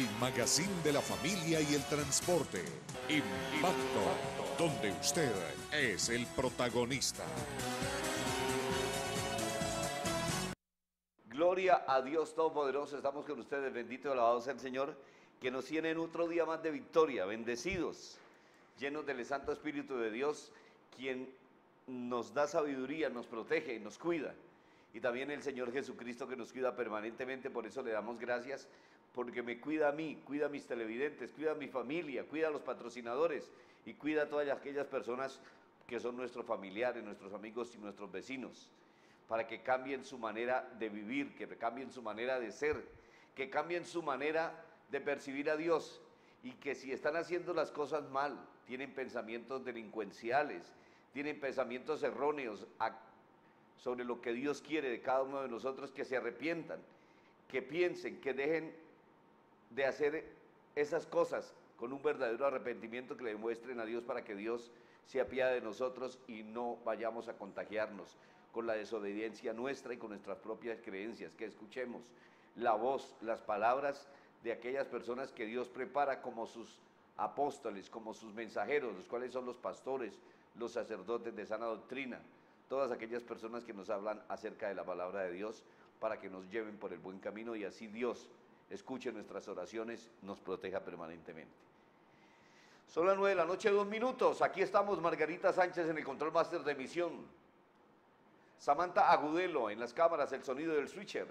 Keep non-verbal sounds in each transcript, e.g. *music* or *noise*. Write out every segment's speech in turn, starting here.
el magazine de la familia y el transporte. Impacto, donde usted es el protagonista. Gloria a Dios Todopoderoso, estamos con ustedes, bendito y alabado sea el Señor, que nos tiene en otro día más de victoria, bendecidos, llenos del Santo Espíritu de Dios, quien nos da sabiduría, nos protege y nos cuida. Y también el Señor Jesucristo que nos cuida permanentemente, por eso le damos gracias, porque me cuida a mí, cuida a mis televidentes, cuida a mi familia, cuida a los patrocinadores y cuida a todas aquellas personas que son nuestros familiares, nuestros amigos y nuestros vecinos para que cambien su manera de vivir, que cambien su manera de ser, que cambien su manera de percibir a Dios. Y que si están haciendo las cosas mal, tienen pensamientos delincuenciales, tienen pensamientos erróneos sobre lo que Dios quiere de cada uno de nosotros, que se arrepientan, que piensen, que dejen de hacer esas cosas con un verdadero arrepentimiento que le demuestren a Dios para que Dios se apiade de nosotros y no vayamos a contagiarnos con la desobediencia nuestra y con nuestras propias creencias, que escuchemos la voz, las palabras de aquellas personas que Dios prepara como sus apóstoles, como sus mensajeros, los cuales son los pastores, los sacerdotes de sana doctrina, todas aquellas personas que nos hablan acerca de la palabra de Dios para que nos lleven por el buen camino y así Dios escuche nuestras oraciones, nos proteja permanentemente. Son las nueve de la noche, dos minutos. Aquí estamos, Margarita Sánchez, en el control máster de emisión. Samantha Agudelo en las cámaras, el sonido del switcher.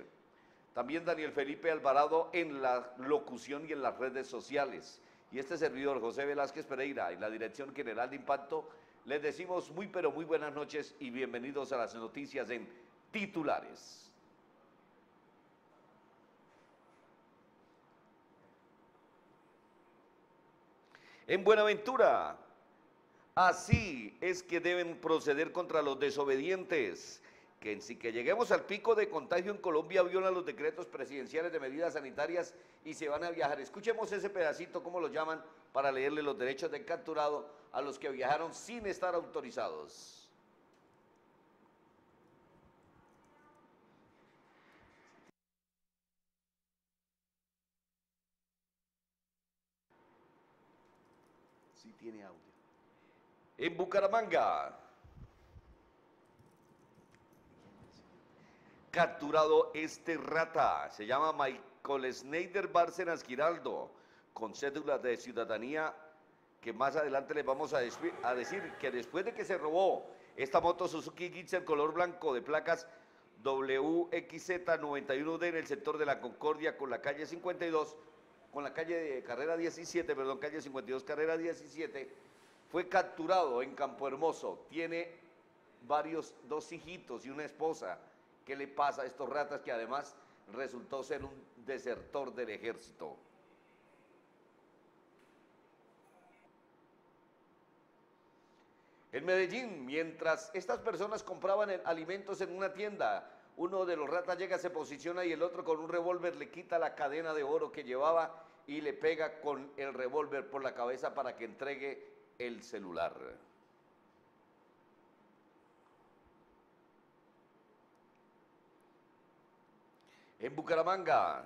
También Daniel Felipe Alvarado en la locución y en las redes sociales. Y este servidor, José Velázquez Pereira, en la Dirección General de Impacto, les decimos muy pero muy buenas noches y bienvenidos a las noticias en titulares. En Buenaventura, Así es que deben proceder contra los desobedientes, que sí que lleguemos al pico de contagio en Colombia violan los decretos presidenciales de medidas sanitarias y se van a viajar. Escuchemos ese pedacito, cómo lo llaman, para leerle los derechos de capturado a los que viajaron sin estar autorizados. Tiene audio en Bucaramanga. Capturado este rata, se llama Michael Snyder Bárcenas Giraldo, con cédula de ciudadanía que más adelante les vamos a, decir que después de que se robó esta moto Suzuki Gitzer color blanco de placas WXZ91D en el sector de la Concordia con la calle 52, con la calle de carrera 17, perdón, calle 52, carrera 17, fue capturado en Campo Hermoso, tiene varios, dos hijitos y una esposa. ¿Qué le pasa a estos ratas que además resultó ser un desertor del ejército? En Medellín, mientras estas personas compraban alimentos en una tienda, uno de los ratas llega, se posiciona y el otro con un revólver le quita la cadena de oro que llevaba y le pega con el revólver por la cabeza para que entregue el celular. En Bucaramanga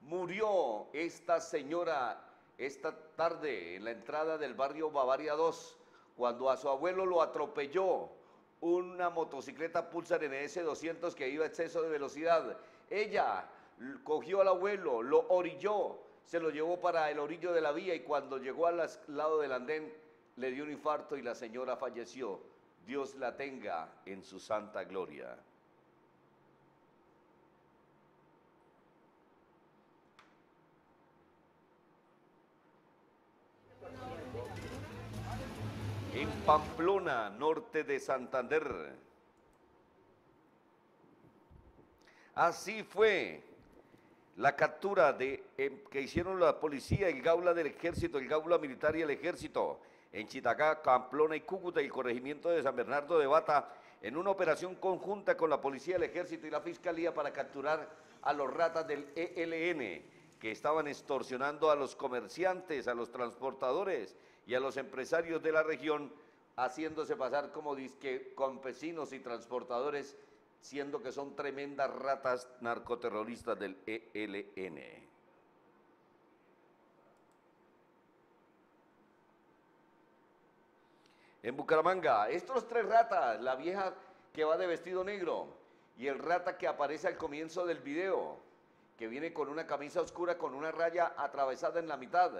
murió esta señora esta tarde en la entrada del barrio Bavaria 2 cuando a su abuelo lo atropelló una motocicleta Pulsar NS 200 que iba a exceso de velocidad. Ella cogió al abuelo, lo orilló se lo llevó para el orillo de la vía y cuando llegó al lado del andén le dio un infarto y la señora falleció. Dios la tenga en su santa gloria. En Pamplona, norte de Santander. Así fue la captura em, que hicieron la policía, el Gaula del Ejército, el Gaula Militar y el Ejército en Chitacá, Camplona y Cúcuta y el corregimiento de San Bernardo de Bata en una operación conjunta con la policía, el Ejército y la Fiscalía para capturar a los ratas del ELN que estaban extorsionando a los comerciantes, a los transportadores y a los empresarios de la región, haciéndose pasar como disque campesinos y transportadores siendo que son tremendas ratas narcoterroristas del ELN. En Bucaramanga, estos tres ratas, la vieja que va de vestido negro y el rata que aparece al comienzo del video, que viene con una camisa oscura con una raya atravesada en la mitad.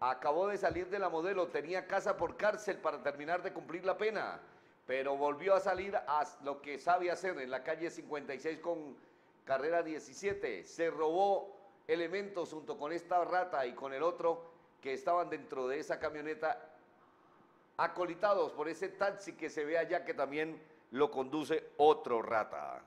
Acabó de salir de la modelo, tenía casa por cárcel para terminar de cumplir la pena, pero volvió a salir a lo que sabe hacer en la calle 56 con carrera 17. Se robó elementos junto con esta rata y con el otro que estaban dentro de esa camioneta acolitados por ese taxi que se ve allá que también lo conduce otro rata.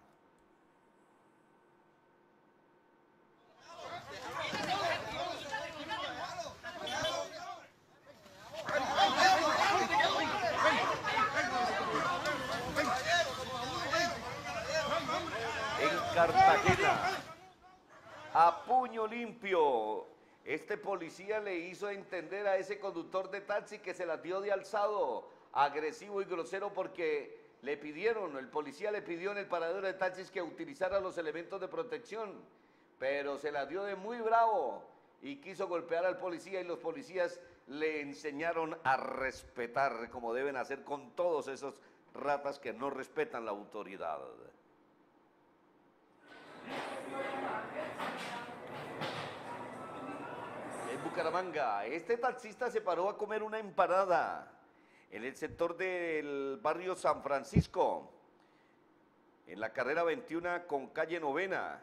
A puño limpio, este policía le hizo entender a ese conductor de taxi que se la dio de alzado, agresivo y grosero porque le pidieron, el policía le pidió en el paradero de taxis que utilizara los elementos de protección, pero se la dio de muy bravo y quiso golpear al policía y los policías le enseñaron a respetar como deben hacer con todos esos ratas que no respetan la autoridad. En Bucaramanga, este taxista se paró a comer una empanada en el sector del barrio San Francisco, en la carrera 21 con calle novena.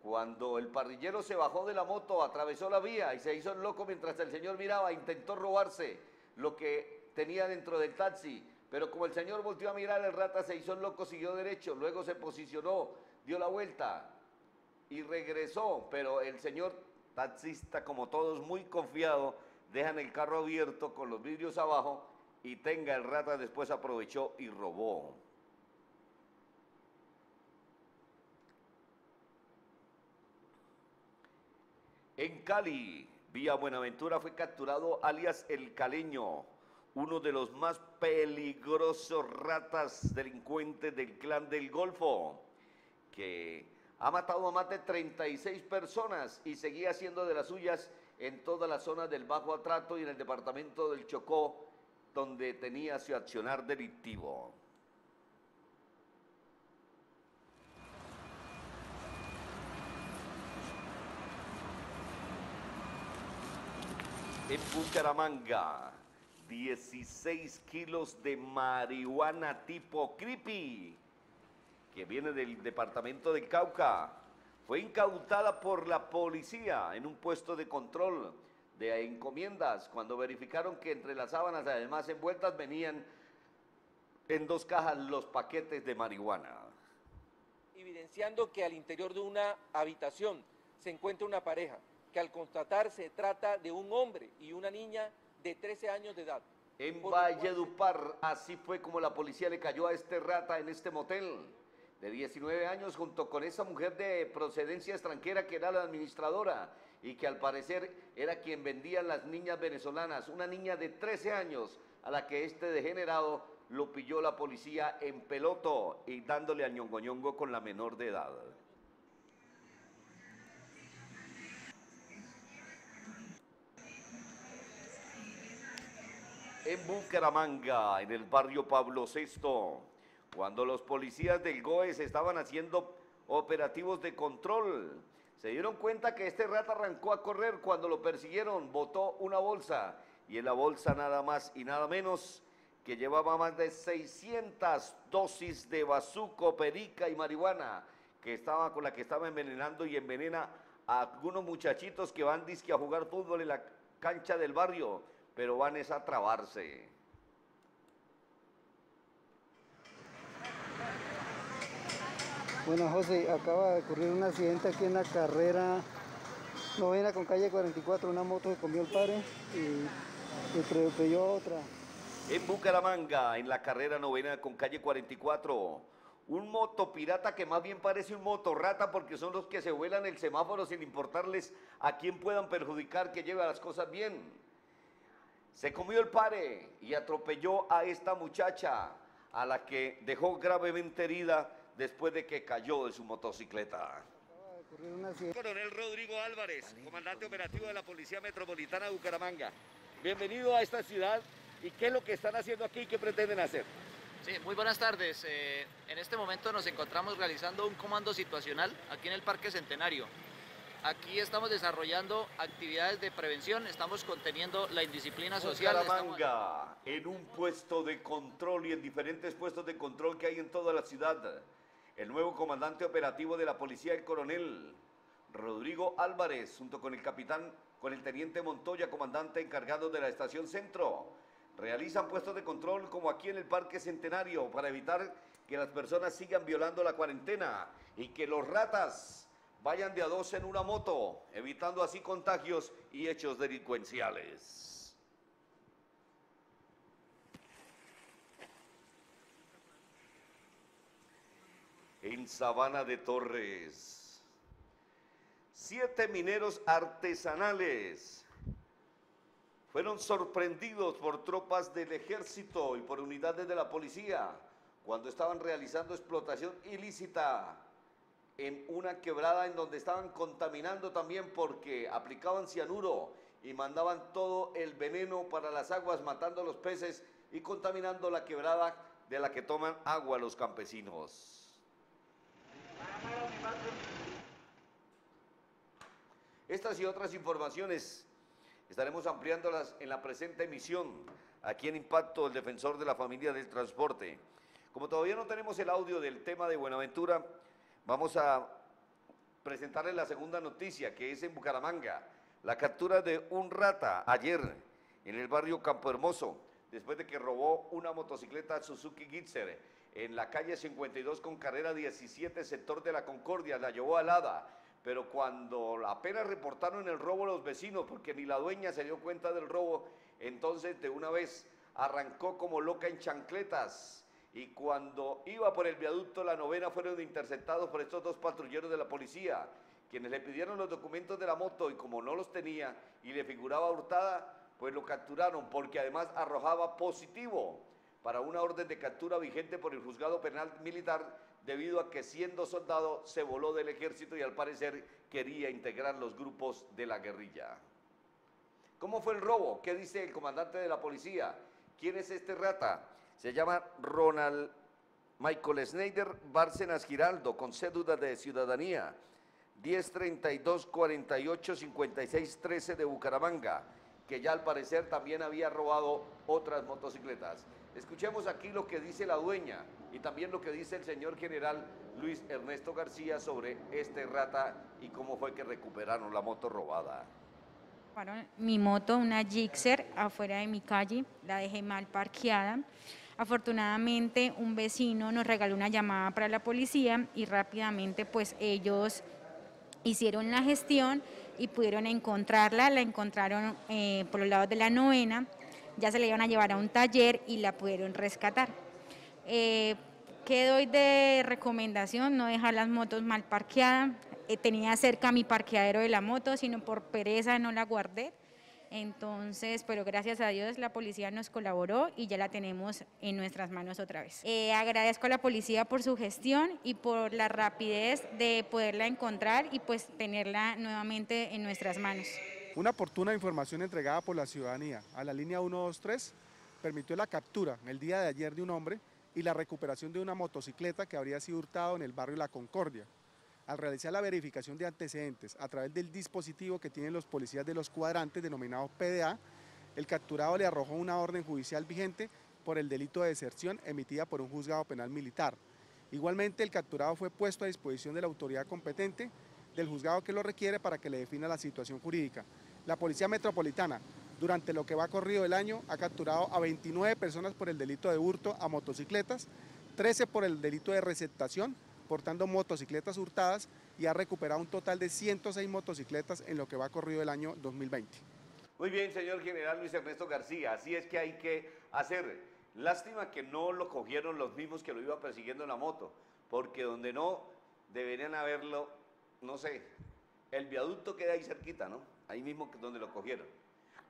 Cuando el parrillero se bajó de la moto, atravesó la vía y se hizo loco mientras el señor miraba, intentó robarse lo que tenía dentro del taxi. Pero como el señor volvió a mirar, el rata se hizo loco, siguió derecho, luego se posicionó, dio la vuelta y regresó. Pero el señor taxista, como todos, muy confiado, dejan el carro abierto con los vidrios abajo y tenga el rata después aprovechó y robó. En Cali, vía Buenaventura fue capturado alias El Caleño, uno de los más peligrosos ratas delincuentes del clan del Golfo, que ha matado a más de 36 personas y seguía siendo de las suyas en toda la zona del Bajo Atrato y en el departamento del Chocó, donde tenía su accionar delictivo. En Bucaramanga, 16 kilos de marihuana tipo creepy, que viene del departamento del Cauca, fue incautada por la policía en un puesto de control de encomiendas cuando verificaron que entre las sábanas además envueltas venían en dos cajas los paquetes de marihuana. Evidenciando que al interior de una habitación se encuentra una pareja, que al constatar se trata de un hombre y una niña de 13 años de edad. En Valledupar, así fue como la policía le cayó a este rata en este motel de 19 años junto con esa mujer de procedencia extranjera que era la administradora y que al parecer era quien vendía las niñas venezolanas, una niña de 13 años a la que este degenerado lo pilló la policía en peloto y dándole a ñongo con la menor de edad. En Bucaramanga, en el barrio Pablo VI, cuando los policías del GOES estaban haciendo operativos de control, se dieron cuenta que este rata arrancó a correr cuando lo persiguieron, botó una bolsa y en la bolsa nada más y nada menos que llevaba más de 600 dosis de bazuco, perica y marihuana que estaba con la que estaba envenenando y envenena a algunos muchachitos que van disque a jugar fútbol en la cancha del barrio, pero van es a trabarse. Bueno, José, acaba de ocurrir un accidente aquí en la carrera novena con calle 44. Una moto se comió el padre y atropelló otra. En Bucaramanga, en la carrera novena con calle 44, un moto pirata que más bien parece un motorrata porque son los que se vuelan el semáforo sin importarles a quién puedan perjudicar que lleve las cosas bien. Se comió el pare y atropelló a esta muchacha, a la que dejó gravemente herida después de que cayó de su motocicleta. Coronel Rodrigo Álvarez, comandante operativo de la Policía Metropolitana de Bucaramanga. Bienvenido a esta ciudad y qué es lo que están haciendo aquí y qué pretenden hacer. Sí, muy buenas tardes. Eh, en este momento nos encontramos realizando un comando situacional aquí en el Parque Centenario. Aquí estamos desarrollando actividades de prevención, estamos conteniendo la indisciplina social. estamos- Bucaramanga, en un puesto de control y en diferentes puestos de control que hay en toda la ciudad. El nuevo comandante operativo de la policía, el coronel Rodrigo Álvarez, junto con el capitán, con el teniente Montoya, comandante encargado de la estación centro, realizan puestos de control como aquí en el Parque Centenario para evitar que las personas sigan violando la cuarentena y que los ratas vayan de a dos en una moto, evitando así contagios y hechos delincuenciales. En Sabana de Torres, siete mineros artesanales fueron sorprendidos por tropas del ejército y por unidades de la policía cuando estaban realizando explotación ilícita en una quebrada en donde estaban contaminando también porque aplicaban cianuro y mandaban todo el veneno para las aguas, matando a los peces y contaminando la quebrada de la que toman agua los campesinos. Estas y otras informaciones estaremos ampliándolas en la presente emisión, aquí en Impacto, el defensor de la familia del transporte. Como todavía no tenemos el audio del tema de Buenaventura, vamos a presentarles la segunda noticia, que es en Bucaramanga. La captura de un rata ayer en el barrio Campo Hermoso, después de que robó una motocicleta Suzuki Gitzer en la calle 52 con carrera 17, sector de la Concordia, la llevó alada. Pero cuando apenas reportaron el robo los vecinos, porque ni la dueña se dio cuenta del robo, entonces de una vez arrancó como loca en chancletas. Y cuando iba por el viaducto La Novena fueron interceptados por estos dos patrulleros de la policía, quienes le pidieron los documentos de la moto y como no los tenía y le figuraba hurtada, pues lo capturaron porque además arrojaba positivo para una orden de captura vigente por el juzgado penal militar debido a que siendo soldado se voló del ejército y al parecer quería integrar los grupos de la guerrilla. ¿Cómo fue el robo? ¿Qué dice el comandante de la policía? ¿Quién es este rata? Se llama Ronald Michael Snyder Bárcenas Giraldo, con cédula de ciudadanía 1032 48 56 13 de Bucaramanga, que ya al parecer también había robado otras motocicletas. Escuchemos aquí lo que dice la dueña y también lo que dice el señor general Luis Ernesto García sobre este rata y cómo fue que recuperaron la moto robada. Mi moto, una Gixxer, afuera de mi calle, la dejé mal parqueada. Afortunadamente un vecino nos regaló una llamada para la policía y rápidamente pues ellos hicieron la gestión y pudieron encontrarla, la encontraron eh, por los lados de la novena, ya se la iban a llevar a un taller y la pudieron rescatar. Eh, ¿Qué doy de recomendación? No dejar las motos mal parqueadas. Eh, tenía cerca mi parqueadero de la moto, sino por pereza no la guardé. Entonces, pero gracias a Dios la policía nos colaboró y ya la tenemos en nuestras manos otra vez. Eh, agradezco a la policía por su gestión y por la rapidez de poderla encontrar y pues tenerla nuevamente en nuestras manos. Una oportuna información entregada por la ciudadanía a la línea 123 permitió la captura el día de ayer de un hombre y la recuperación de una motocicleta que habría sido hurtado en el barrio La Concordia. Al realizar la verificación de antecedentes a través del dispositivo que tienen los policías de los cuadrantes denominados PDA, el capturado le arrojó una orden judicial vigente por el delito de deserción emitida por un juzgado penal militar. Igualmente, el capturado fue puesto a disposición de la autoridad competente del juzgado que lo requiere para que le defina la situación jurídica. La Policía Metropolitana, durante lo que va corrido el año, ha capturado a 29 personas por el delito de hurto a motocicletas, 13 por el delito de receptación, portando motocicletas hurtadas y ha recuperado un total de 106 motocicletas en lo que va corrido el año 2020. Muy bien, señor general Luis Ernesto García, así es que hay que hacer. Lástima que no lo cogieron los mismos que lo iban persiguiendo en la moto, porque donde no deberían haberlo, no sé, el viaducto queda ahí cerquita, ¿no? Ahí mismo donde lo cogieron.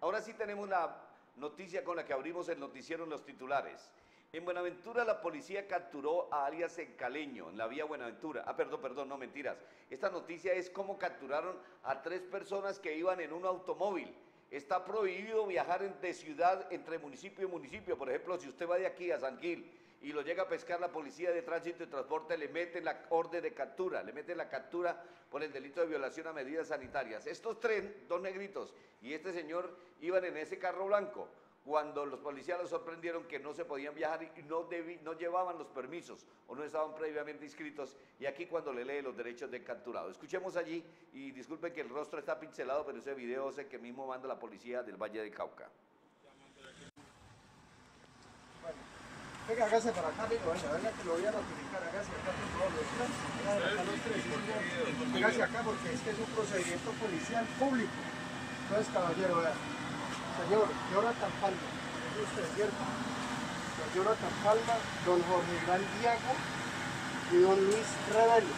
Ahora sí tenemos la noticia con la que abrimos el noticiero en los titulares. En Buenaventura la policía capturó a alias Encaleño, en la vía Buenaventura. Ah, perdón, perdón, no mentiras. Esta noticia es cómo capturaron a tres personas que iban en un automóvil. Está prohibido viajar de ciudad entre municipio y municipio. Por ejemplo, si usted va de aquí a San Gil y lo llega a pescar la policía de tránsito y transporte, le meten la orden de captura, le meten la captura por el delito de violación a medidas sanitarias. Estos tres, dos negritos y este señor iban en ese carro blanco cuando los policías los sorprendieron que no se podían viajar y no, llevaban los permisos o no estaban previamente inscritos. Y aquí cuando le lee los derechos del capturado. Escuchemos allí y disculpen que el rostro está pincelado, pero ese video es el que mismo manda la policía del Valle de Cauca. Venga, hágase para acá, amigo, venga, venga que lo voy a notificar, hágase acá, por favor, los tres, hágase acá porque este es un procedimiento policial público. Entonces, caballero, vea. Señor Jonathan Palma, es ¿cierto? Señor Jonathan Palma, don Jorge Gran y don Luis Rebelo,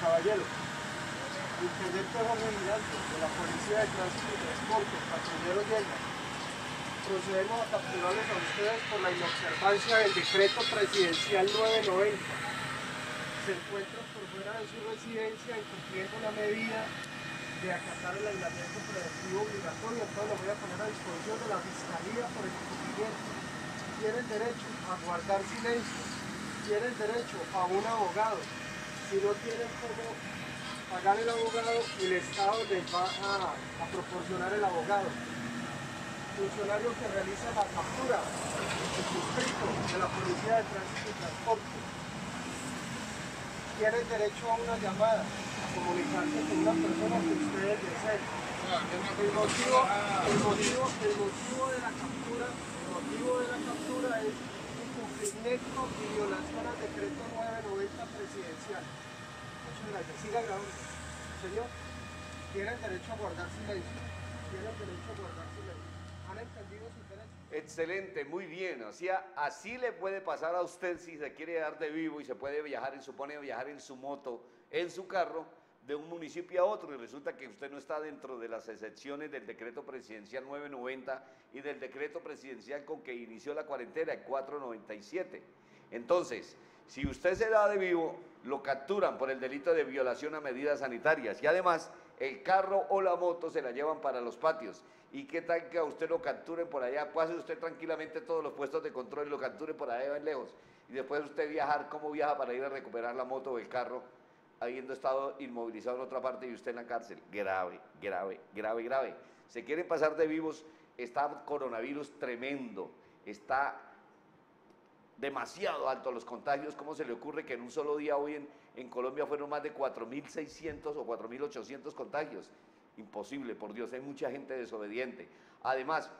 caballero. Intendente Jorge Miranda, de la Policía de Tránsito y Transporte, patrullero Llena. Procedemos a capturarlos a ustedes por la inobservancia del decreto presidencial 990. Se encuentran por fuera de su residencia incumpliendo la medida de acatar el aislamiento preventivo obligatorio, entonces lo voy a poner a disposición de la Fiscalía por el cumplimiento. Tienen derecho a guardar silencio, tienen derecho a un abogado. Si no tienen cómo pagar el abogado, el Estado les va a, a proporcionar el abogado. Funcionario que realiza la captura, el suscrito de la Policía de Tránsito y Transporte. Tienen derecho a una llamada, comunicarse con una persona que ustedes deseen. El motivo, el motivo, el motivo de la captura, el motivo de la captura es incumplimiento y violación al decreto 990 presidencial. Muchas gracias. Siga grabando. Señor, tienen derecho a guardar silencio. Tienen derecho a guardar silencio. ¿Han entendido sus derechos? Excelente, muy bien. Así le puede pasar a usted si se quiere dar de vivo y se puede viajar, y supone viajar en su moto, en su carro, de un municipio a otro y resulta que usted no está dentro de las excepciones del decreto presidencial 990 y del decreto presidencial con que inició la cuarentena, el 497. Entonces, si usted se da de vivo, lo capturan por el delito de violación a medidas sanitarias y además el carro o la moto se la llevan para los patios. ¿Y qué tal que a usted lo capturen por allá? Pase usted tranquilamente todos los puestos de control y lo capturen por allá en lejos. Y después usted viajar, ¿cómo viaja para ir a recuperar la moto o el carro? habiendo estado inmovilizado en otra parte y usted en la cárcel. Grave, grave, grave, grave. Se quieren pasar de vivos, está coronavirus tremendo, está demasiado alto los contagios. ¿Cómo se le ocurre que en un solo día hoy en Colombia fueron más de 4.600 o 4.800 contagios? Imposible, por Dios, hay mucha gente desobediente. Además,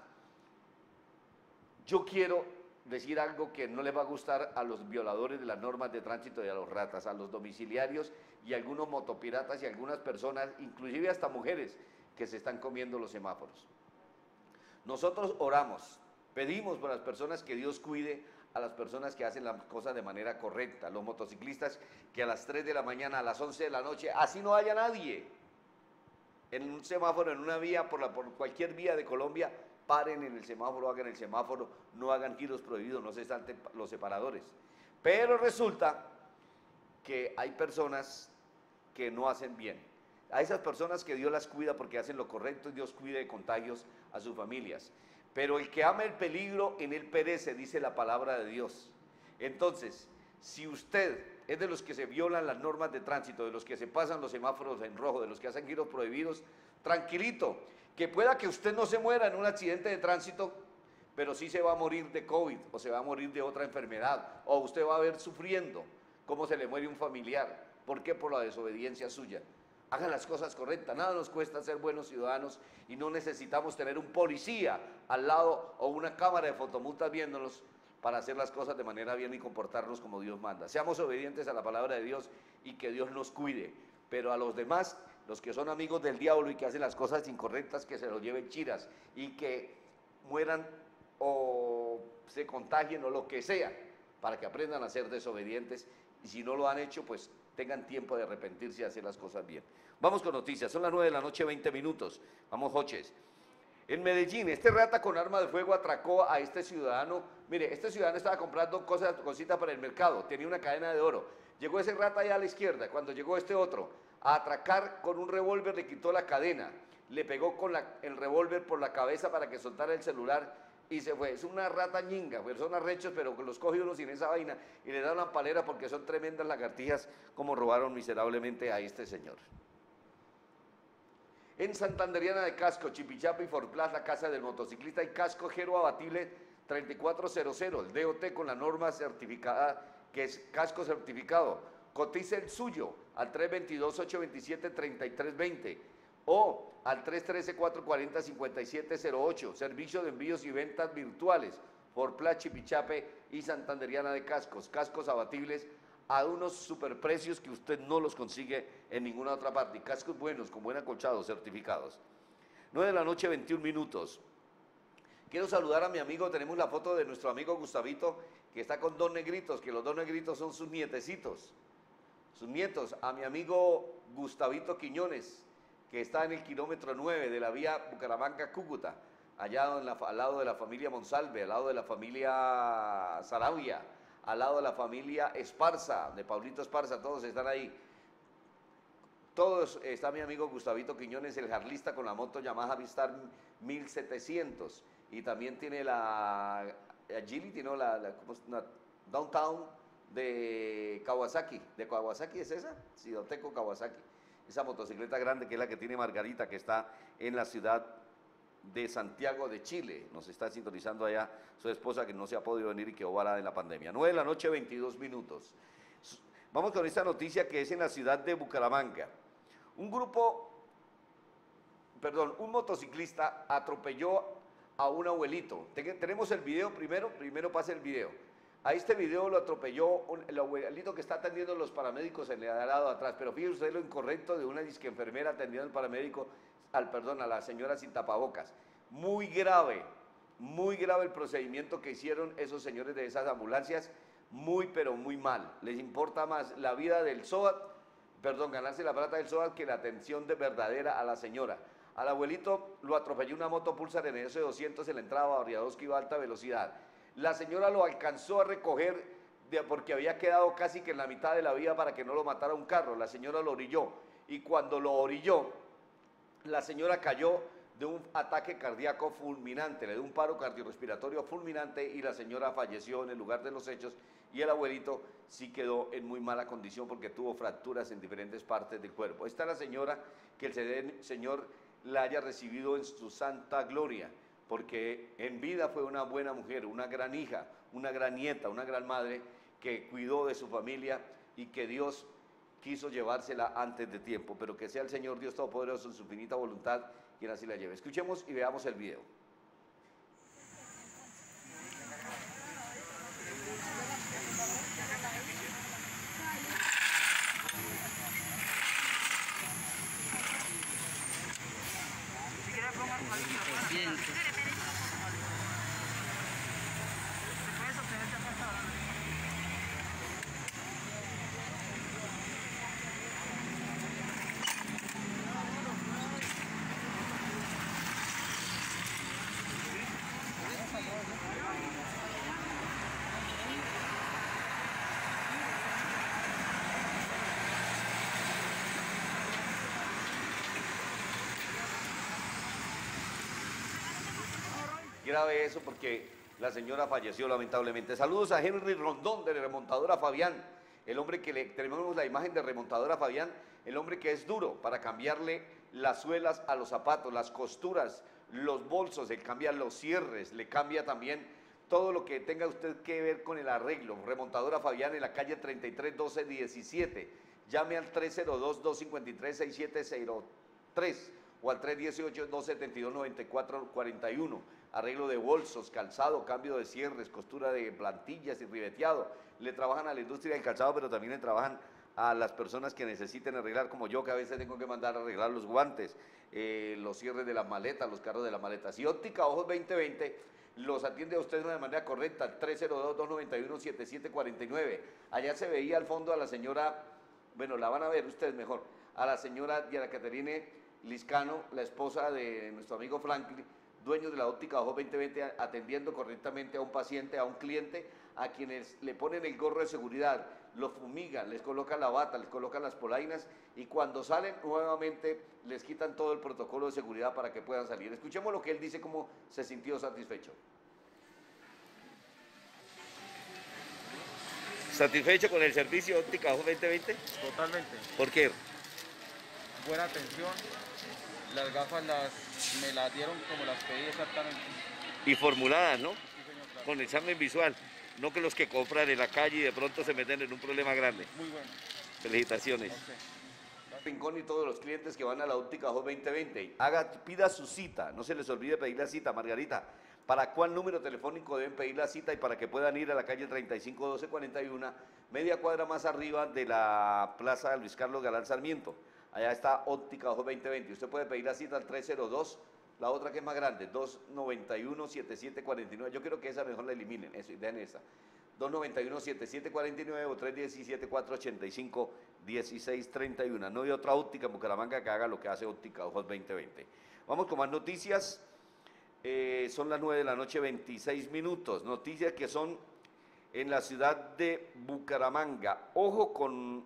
yo quiero decir algo que no les va a gustar a los violadores de las normas de tránsito y a los ratas, a los domiciliarios y a algunos motopiratas y algunas personas, inclusive hasta mujeres, que se están comiendo los semáforos. Nosotros oramos, pedimos por las personas que Dios cuide a las personas que hacen las cosas de manera correcta, los motociclistas que a las 3 de la mañana, a las 11 de la noche, así no haya nadie en un semáforo, en una vía, por, cualquier vía de Colombia, paren en el semáforo, hagan el semáforo, no hagan giros prohibidos, no se salten los separadores. Pero resulta que hay personas que no hacen bien. A esas personas que Dios las cuida porque hacen lo correcto Dios cuide de contagios a sus familias. Pero el que ama el peligro, en él perece, dice la palabra de Dios. Entonces, si usted es de los que se violan las normas de tránsito, de los que se pasan los semáforos en rojo, de los que hacen giros prohibidos, tranquilito, que pueda que usted no se muera en un accidente de tránsito, pero sí se va a morir de COVID o se va a morir de otra enfermedad, o usted va a ver sufriendo cómo se le muere un familiar. ¿Por qué? Por la desobediencia suya. Hagan las cosas correctas, nada nos cuesta ser buenos ciudadanos y no necesitamos tener un policía al lado o una cámara de fotomultas viéndonos para hacer las cosas de manera bien y comportarnos como Dios manda. Seamos obedientes a la palabra de Dios y que Dios nos cuide, pero a los demás los que son amigos del diablo y que hacen las cosas incorrectas, que se los lleven chiras y que mueran o se contagien o lo que sea, para que aprendan a ser desobedientes y si no lo han hecho, pues tengan tiempo de arrepentirse y hacer las cosas bien. Vamos con noticias, son las 9 de la noche, 20 minutos. Vamos, Joches. En Medellín, este rata con arma de fuego atracó a este ciudadano. Mire, este ciudadano estaba comprando cosas, cositas para el mercado, tenía una cadena de oro. Llegó ese rata allá a la izquierda, cuando llegó este otro a atracar con un revólver, le quitó la cadena, le pegó con el revólver por la cabeza para que soltara el celular y se fue. Es una rata ñinga, pues son arrechos, pero los coge uno sin esa vaina y le da una palera porque son tremendas lagartijas como robaron miserablemente a este señor. En Santanderiana de Casco, Chipichapa y Forplas, la casa del motociclista y casco Gero Abatible 3400, el DOT con la norma certificada, que es casco certificado. Cotice el suyo al 322-827-3320 o al 313-440-5708. Servicio de envíos y ventas virtuales. Forplas, Chipichape y Santanderiana de Cascos. Cascos abatibles a unos superprecios que usted no los consigue en ninguna otra parte. Cascos buenos, con buen acolchado, certificados. 9 de la noche, 21 minutos. Quiero saludar a mi amigo, tenemos la foto de nuestro amigo Gustavito, que está con dos negritos, que los dos negritos son sus nietecitos, sus nietos, a mi amigo Gustavito Quiñones, que está en el kilómetro 9 de la vía Bucaramanga-Cúcuta, allá en la- al lado de la familia Monsalve, al lado de la familia Sarabia, al lado de la familia Esparza, de Paulito Esparza, todos están ahí. Todos, está mi amigo Gustavito Quiñones, el jarlista con la moto Yamaha Vistar 1700. Y también tiene la Agility, ¿no? La, Downtown de Kawasaki. ¿De Kawasaki es esa? Sí, Doteco Kawasaki. Esa motocicleta grande que es la que tiene Margarita, que está en la ciudad de Santiago de Chile. Nos está sintonizando allá su esposa que no se ha podido venir y quedó varada en la pandemia. 9 de la noche, 22 minutos. Vamos con esta noticia que es en la ciudad de Bucaramanga. Un grupo, perdón, un motociclista atropelló a un abuelito. Ten- Tenemos el video primero, primero pasa el video. A este video lo atropelló el abuelito que está atendiendo los paramédicos en el lado atrás. Pero fíjese usted lo incorrecto de una disque enfermera atendiendo al paramédico, al perdón, a la señora sin tapabocas. Muy grave, muy grave el procedimiento que hicieron esos señores de esas ambulancias. Muy, pero muy mal. Les importa más la vida del SOAT, perdón, ganarse la plata del SOAT que la atención de verdadera a la señora. Al abuelito lo atropelló una moto Pulsar en el S200 en la entrada a Barriados que iba a alta velocidad. La señora lo alcanzó a recoger de- porque había quedado casi que en la mitad de la vía para que no lo matara un carro. La señora lo orilló y cuando lo orilló, la señora cayó de un ataque cardíaco fulminante, le dio un paro cardiorrespiratorio fulminante y la señora falleció en el lugar de los hechos y el abuelito sí quedó en muy mala condición porque tuvo fracturas en diferentes partes del cuerpo. Esta es la señora que el se- Señor la haya recibido en su santa gloria, porque en vida fue una buena mujer, una gran hija, una gran nieta, una gran madre que cuidó de su familia y que Dios quiso llevársela antes de tiempo, pero que sea el Señor Dios Todopoderoso en su infinita voluntad quien así la lleve. Escuchemos y veamos el video. Grave eso porque la señora falleció lamentablemente. Saludos a Henry Rondón de Remontadora Fabián, el hombre que le tenemos la imagen de Remontadora Fabián, el hombre que es duro para cambiarle las suelas a los zapatos, las costuras, los bolsos, le cambia los cierres, le cambia también todo lo que tenga usted que ver con el arreglo. Remontadora Fabián en la calle 33 12 17. Llame al 302 253 6703 o al 318-272-9441. Arreglo de bolsos, calzado, cambio de cierres, costura de plantillas y ribeteado. Le trabajan a la industria del calzado, pero también le trabajan a las personas que necesiten arreglar, como yo, que a veces tengo que mandar a arreglar los guantes, eh, los cierres de las maletas, los carros de las maletas. Y Óptica Ojos 2020 los atiende a ustedes de manera correcta, al 302-291-7749. Allá se veía al fondo a la señora, bueno, la van a ver ustedes mejor, a la señora Diana Caterine Liscano, la esposa de nuestro amigo Franklin, dueños de la óptica Ojo 2020 a- atendiendo correctamente a un paciente, a un cliente, a quienes le ponen el gorro de seguridad, lo fumigan, les colocan la bata, les colocan las polainas y cuando salen nuevamente les quitan todo el protocolo de seguridad para que puedan salir. Escuchemos lo que él dice, cómo se sintió satisfecho. ¿Satisfecho con el servicio óptica Ojo 2020? Totalmente. ¿Por qué? Buena atención. Las gafas las, me las dieron como las pedí exactamente. Y formuladas, ¿no? Sí, señor, claro. Con examen visual, no que los que compran en la calle y de pronto se meten en un problema grande. Muy bueno. Felicitaciones. Usted. Rincón y todos los clientes que van a la óptica Ojo 2020. Haga, pida su cita, no se les olvide pedir la cita, Margarita. ¿Para cuál número telefónico deben pedir la cita y para que puedan ir a la calle 35 1241, media cuadra más arriba de la plaza Luis Carlos Galán Sarmiento? Allá está óptica Ojo 2020. Usted puede pedir la cita al 302, la otra que es más grande, 291-7749. Yo quiero que esa mejor la eliminen, eso, y esa. 291-7749 o 317-485-1631. No hay otra óptica en Bucaramanga que haga lo que hace Óptica Ojos 2020. Vamos con más noticias. Eh, son las 9 de la noche, 26 minutos. Noticias que son en la ciudad de Bucaramanga. Ojo con,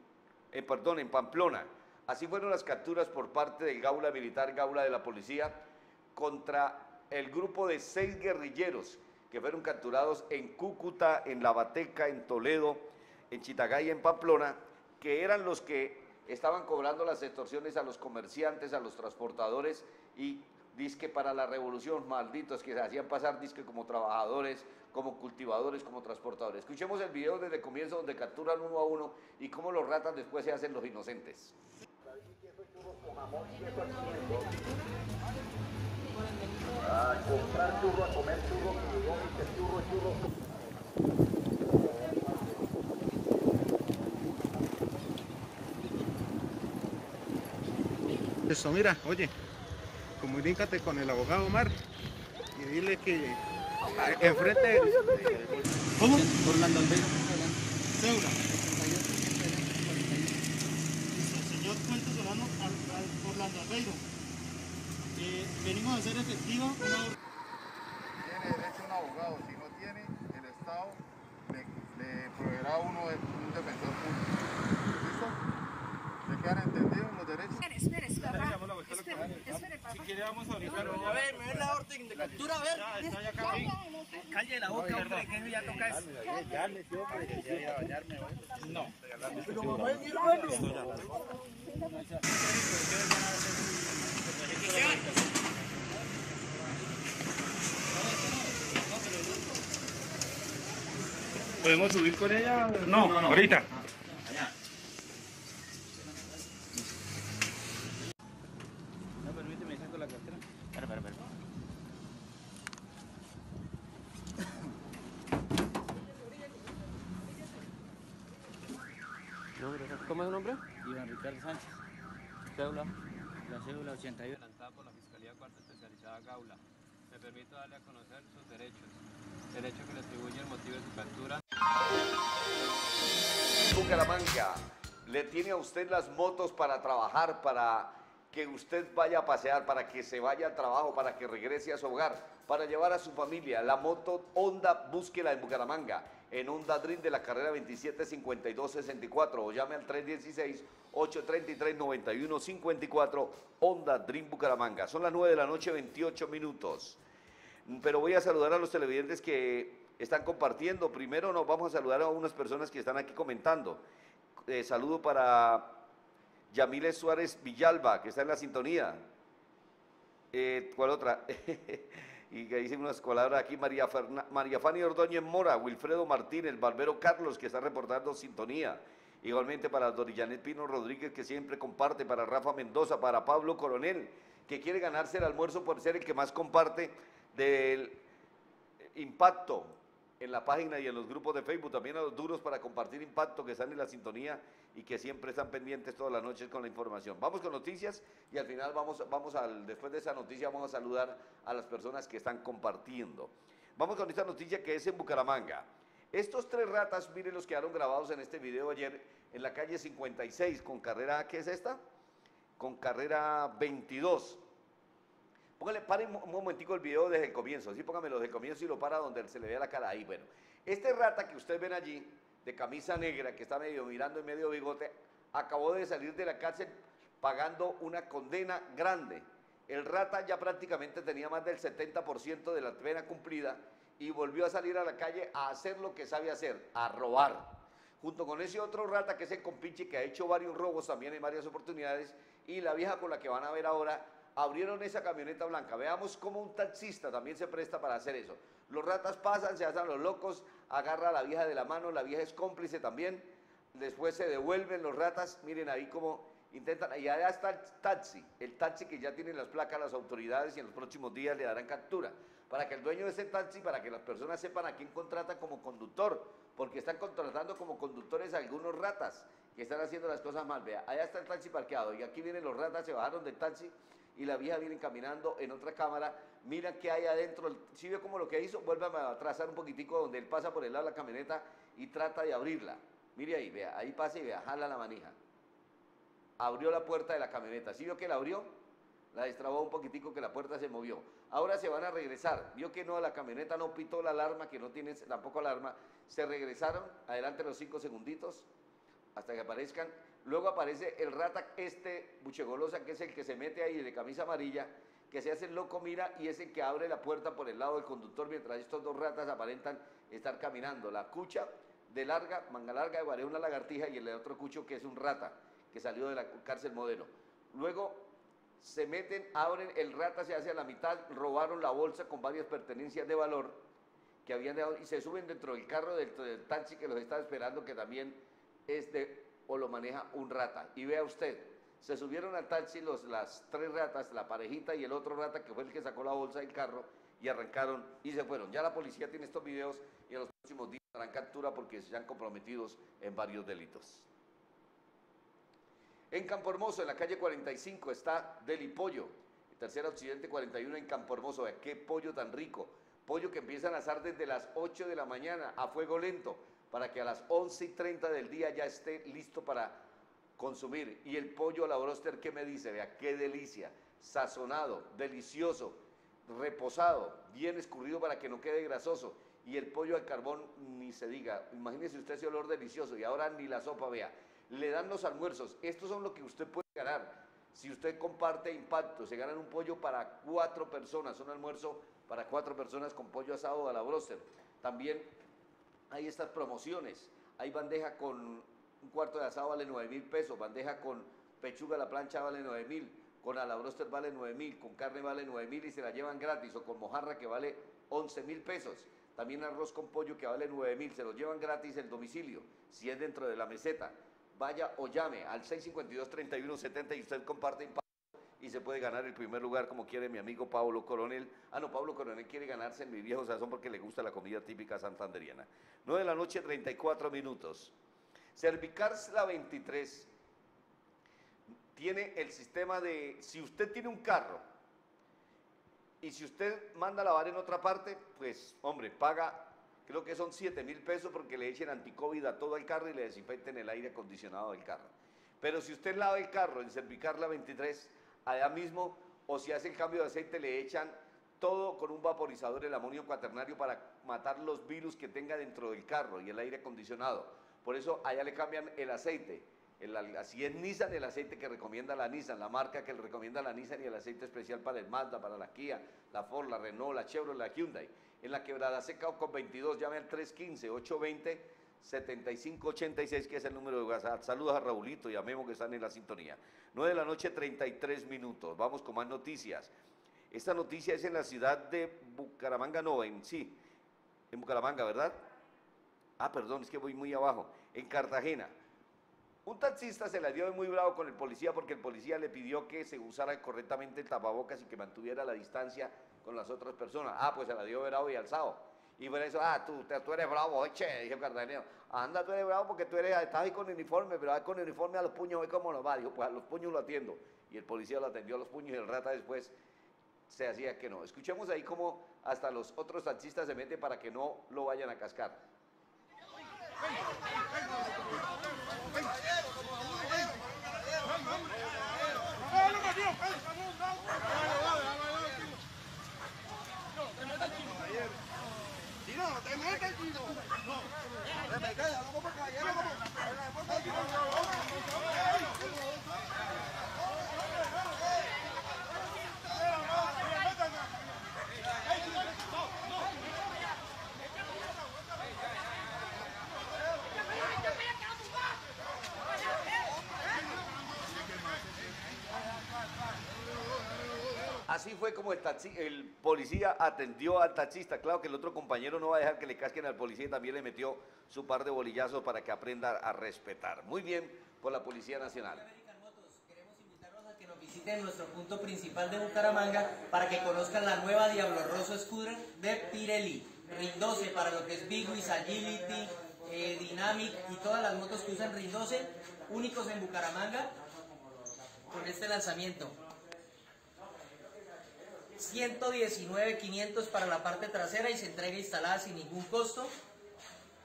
eh, perdón, en Pamplona. Así fueron las capturas por parte del Gaula Militar, Gaula de la Policía, contra el grupo de seis guerrilleros que fueron capturados en Cúcuta, en La Bateca, en Toledo, en Chitagay, en Pamplona, que eran los que estaban cobrando las extorsiones a los comerciantes, a los transportadores y disque para la revolución, malditos, que se hacían pasar disque como trabajadores, como cultivadores, como transportadores. Escuchemos el video desde el comienzo donde capturan uno a uno y cómo los ratas después se hacen los inocentes. Eso, mira, oye, comunícate con el abogado Omar y dile que ah, enfrente. ¿Cómo? Orlando. Cédula. Señor Puente Solano al, al Orlando Albeiro. Eh, venimos a hacer efectiva una. Tiene derecho a un abogado. Si no tiene, el Estado le, le proveerá a uno de- un defensor público. ¿Listo? ¿Se quedan entendidos los derechos? Espere, espere, papá. Espere, espere, papá. Si quiere vamos a ahorita. A ver, me ve la orden de captura, a ver. Calle la boca, hombre, que ya toca eso. No. Pero mamá es mi hermano. ¿Podemos subir con ella? No, ahorita. No, permíteme, saco la cartera. Espera, espera, espera. ¿Cómo es su nombre? Iván Ricardo Sánchez. Cédula. La cédula 81. adelantada por la Fiscalía Cuarta Especializada Gaula. Me permito darle a conocer sus derechos. Derecho que le atribuye el motivo de su captura. Bucaramanga, le tiene a usted las motos para trabajar, para que usted vaya a pasear, para que se vaya al trabajo, para que regrese a su hogar, para llevar a su familia. La moto Honda, búsquela en Bucaramanga, en Honda Dream de la carrera 275264 o llame al 316-833-9154 Honda Dream Bucaramanga. Son las 9 de la noche, 28 minutos. Pero voy a saludar a los televidentes que están compartiendo. Primero nos vamos a saludar a unas personas que están aquí comentando. Eh, saludo para Yamile Suárez Villalba, que está en la sintonía. Eh, ¿Cuál otra? *laughs* y que dicen unas palabras aquí, María, Ferna- María Fanny Ordóñez Mora, Wilfredo Martínez, Barbero Carlos, que está reportando sintonía. Igualmente para Dorillanet Pino Rodríguez, que siempre comparte, para Rafa Mendoza, para Pablo Coronel, que quiere ganarse el almuerzo por ser el que más comparte del impacto en la página y en los grupos de Facebook, también a los duros para compartir impacto que están en la sintonía y que siempre están pendientes todas las noches con la información. Vamos con noticias y al final vamos, vamos al, después de esa noticia vamos a saludar a las personas que están compartiendo. Vamos con esta noticia que es en Bucaramanga. Estos tres ratas, miren los que quedaron grabados en este video ayer en la calle 56 con carrera, ¿qué es esta? Con carrera 22 Póngale, pare un momentico el video desde el comienzo, sí, póngamelo desde el comienzo y lo para donde se le vea la cara ahí. Bueno, este rata que ustedes ven allí, de camisa negra, que está medio mirando en medio bigote, acabó de salir de la cárcel pagando una condena grande. El rata ya prácticamente tenía más del 70% de la pena cumplida y volvió a salir a la calle a hacer lo que sabe hacer, a robar. Junto con ese otro rata que es el compinche que ha hecho varios robos también en varias oportunidades y la vieja con la que van a ver ahora abrieron esa camioneta blanca. Veamos cómo un taxista también se presta para hacer eso. Los ratas pasan, se hacen los locos, agarra a la vieja de la mano, la vieja es cómplice también. Después se devuelven los ratas, miren ahí cómo intentan, y allá está el taxi, el taxi que ya tiene las placas las autoridades y en los próximos días le darán captura. Para que el dueño de ese taxi, para que las personas sepan a quién contratan como conductor, porque están contratando como conductores a algunos ratas que están haciendo las cosas mal. Vea, allá está el taxi parqueado y aquí vienen los ratas, se bajaron del taxi y la vieja viene caminando en otra cámara, mira qué hay adentro, si ve como lo que hizo, vuelve a trazar un poquitico donde él pasa por el lado de la camioneta y trata de abrirla. Mire ahí, vea, ahí pasa y vea, jala la manija. Abrió la puerta de la camioneta, ¿sí vio que la abrió? La destrabó un poquitico que la puerta se movió. Ahora se van a regresar. Vio que no, la camioneta no pitó la alarma, que no tiene tampoco alarma. Se regresaron, adelante los cinco segunditos, hasta que aparezcan Luego aparece el rata este buchegolosa, que es el que se mete ahí de camisa amarilla, que se hace el loco, mira, y es el que abre la puerta por el lado del conductor mientras estos dos ratas aparentan estar caminando. La cucha de larga, manga larga, de una lagartija y el otro cucho que es un rata, que salió de la cárcel modelo. Luego se meten, abren, el rata se hace a la mitad, robaron la bolsa con varias pertenencias de valor que habían dejado y se suben dentro del carro del, del taxi que los está esperando, que también es de o lo maneja un rata. Y vea usted, se subieron al taxi los, las tres ratas, la parejita y el otro rata que fue el que sacó la bolsa del carro y arrancaron y se fueron. Ya la policía tiene estos videos y en los próximos días harán captura porque se han comprometidos en varios delitos. En Campo Hermoso, en la calle 45, está Deli Pollo. El tercer occidente 41 en Campo Hermoso. ¿Qué pollo tan rico? Pollo que empiezan a asar desde las 8 de la mañana a fuego lento para que a las 11 y 30 del día ya esté listo para consumir. Y el pollo a la broster, ¿qué me dice? Vea, qué delicia, sazonado, delicioso, reposado, bien escurrido para que no quede grasoso. Y el pollo al carbón, ni se diga, imagínese usted ese olor delicioso y ahora ni la sopa, vea. Le dan los almuerzos, estos son lo que usted puede ganar. Si usted comparte impacto, se ganan un pollo para cuatro personas, un almuerzo para cuatro personas con pollo asado a la broster. También hay estas promociones. Hay bandeja con un cuarto de asado vale 9 mil pesos, bandeja con pechuga a la plancha vale 9 mil, con alabroster vale 9 mil, con carne vale 9 mil y se la llevan gratis, o con mojarra que vale 11 mil pesos. También arroz con pollo que vale 9 mil, se los llevan gratis el domicilio, si es dentro de la meseta. Vaya o llame al 652-3170 y usted comparte y se puede ganar el primer lugar como quiere mi amigo Pablo Coronel. Ah, no, Pablo Coronel quiere ganarse en mi viejo sazón porque le gusta la comida típica santanderiana. 9 de la noche, 34 minutos. Servicars la 23 tiene el sistema de, si usted tiene un carro y si usted manda a lavar en otra parte, pues hombre, paga, creo que son 7 mil pesos porque le echen anticovid a todo el carro y le desinfecten el aire acondicionado del carro. Pero si usted lava el carro en Servicar la 23, allá mismo, o si hace el cambio de aceite, le echan todo con un vaporizador, el amonio cuaternario, para matar los virus que tenga dentro del carro y el aire acondicionado. Por eso allá le cambian el aceite. así es Nissan el aceite que recomienda la Nissan, la marca que le recomienda la Nissan y el aceite especial para el Mazda, para la Kia, la Ford, la Renault, la Chevrolet, la Hyundai. En la quebrada seca con 22, llame al 315 820 7586, que es el número de WhatsApp. Saludos a Raulito y a Memo que están en la sintonía. 9 de la noche, 33 minutos. Vamos con más noticias. Esta noticia es en la ciudad de Bucaramanga, no, en sí, en Bucaramanga, ¿verdad? Ah, perdón, es que voy muy abajo. En Cartagena. Un taxista se la dio muy bravo con el policía porque el policía le pidió que se usara correctamente el tapabocas y que mantuviera la distancia con las otras personas. Ah, pues se la dio bravo y alzado. Y por eso, ah, tú, tú eres bravo, oye, dije Cardenio, anda, tú eres bravo porque tú eres, estás ahí con uniforme, pero ahí con uniforme a los puños, ve cómo nos va. Dijo, pues a los puños lo atiendo. Y el policía lo atendió a los puños y el rata después se hacía que no. Escuchemos ahí cómo hasta los otros taxistas se meten para que no lo vayan a cascar. Chino, no te metas. No. Vamos para. Así fue como el, taxi, el policía atendió al taxista. Claro que el otro compañero no va a dejar que le casquen al policía y también le metió su par de bolillazos para que aprenda a respetar. Muy bien por la Policía Nacional. que nos visiten nuestro punto principal de Bucaramanga para que conozcan la nueva Diablo Rosso Scooter de Pirelli. Ring 12 para lo que es Big Wheels, Agility, eh, Dynamic y todas las motos que usan Ring 12, únicos en Bucaramanga con este lanzamiento. 119.500 para la parte trasera y se entrega instalada sin ningún costo.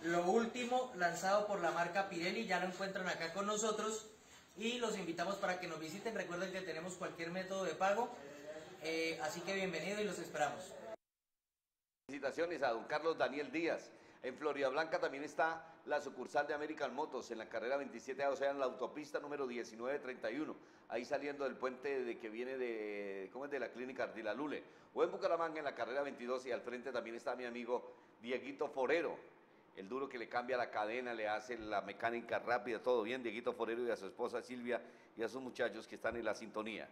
Lo último lanzado por la marca Pirelli, ya lo encuentran acá con nosotros y los invitamos para que nos visiten. Recuerden que tenemos cualquier método de pago, eh, así que bienvenido y los esperamos. Felicitaciones a don Carlos Daniel Díaz. En Florida Blanca también está la sucursal de American Motos en la carrera 27A, o sea, en la autopista número 1931, ahí saliendo del puente de que viene de, ¿cómo es? de la clínica Ardilalule. O en Bucaramanga en la carrera 22 y al frente también está mi amigo Dieguito Forero, el duro que le cambia la cadena, le hace la mecánica rápida, todo bien, Dieguito Forero y a su esposa Silvia y a sus muchachos que están en la sintonía.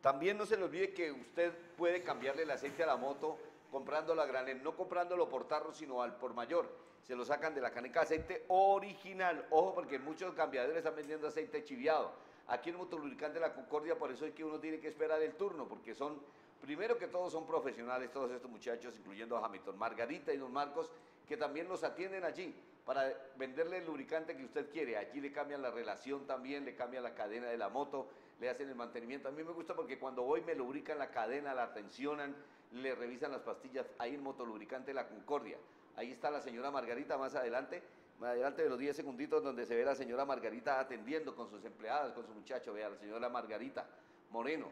También no se le olvide que usted puede cambiarle el aceite a la moto comprándolo a granel, no comprándolo por tarro, sino al por mayor. Se lo sacan de la caneca de aceite original. Ojo, porque muchos cambiadores están vendiendo aceite chiviado. Aquí en Motolubricante de la Concordia, por eso es que uno tiene que esperar el turno, porque son, primero que todos son profesionales, todos estos muchachos, incluyendo a Hamilton, Margarita y don Marcos, que también los atienden allí para venderle el lubricante que usted quiere. Allí le cambian la relación también, le cambian la cadena de la moto, le hacen el mantenimiento. A mí me gusta porque cuando voy me lubrican la cadena, la tensionan, le revisan las pastillas, ahí en Motolubricante La Concordia. Ahí está la señora Margarita más adelante, más adelante de los 10 segunditos donde se ve la señora Margarita atendiendo con sus empleadas, con su muchacho, vea, la señora Margarita Moreno.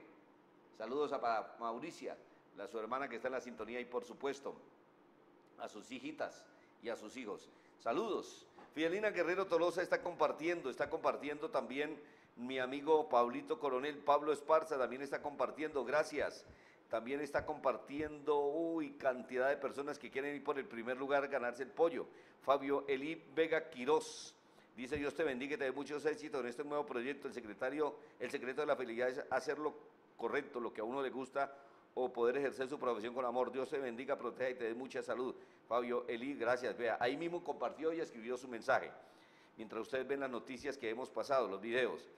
Saludos a Mauricia, la su hermana que está en la sintonía y por supuesto a sus hijitas y a sus hijos. Saludos. Fidelina Guerrero Tolosa está compartiendo, está compartiendo también mi amigo Pablito Coronel, Pablo Esparza también está compartiendo, gracias. También está compartiendo, uy, cantidad de personas que quieren ir por el primer lugar, ganarse el pollo. Fabio Elí Vega Quirós. Dice, Dios te bendiga y te dé muchos éxitos en este nuevo proyecto. El secretario, el secreto de la felicidad es hacer lo correcto, lo que a uno le gusta o poder ejercer su profesión con amor. Dios te bendiga, proteja y te dé mucha salud. Fabio Elí, gracias. Vea, ahí mismo compartió y escribió su mensaje. Mientras ustedes ven las noticias que hemos pasado, los videos.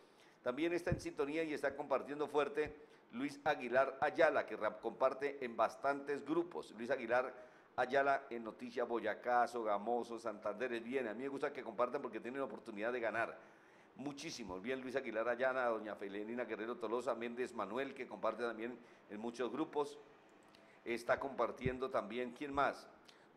También está en sintonía y está compartiendo fuerte Luis Aguilar Ayala, que comparte en bastantes grupos. Luis Aguilar Ayala en Noticias Boyacá, Sogamoso, Santander, es bien. A mí me gusta que compartan porque tienen la oportunidad de ganar. Muchísimo. Bien, Luis Aguilar Ayala, doña Felenina Guerrero Tolosa, Méndez Manuel, que comparte también en muchos grupos. Está compartiendo también, ¿quién más?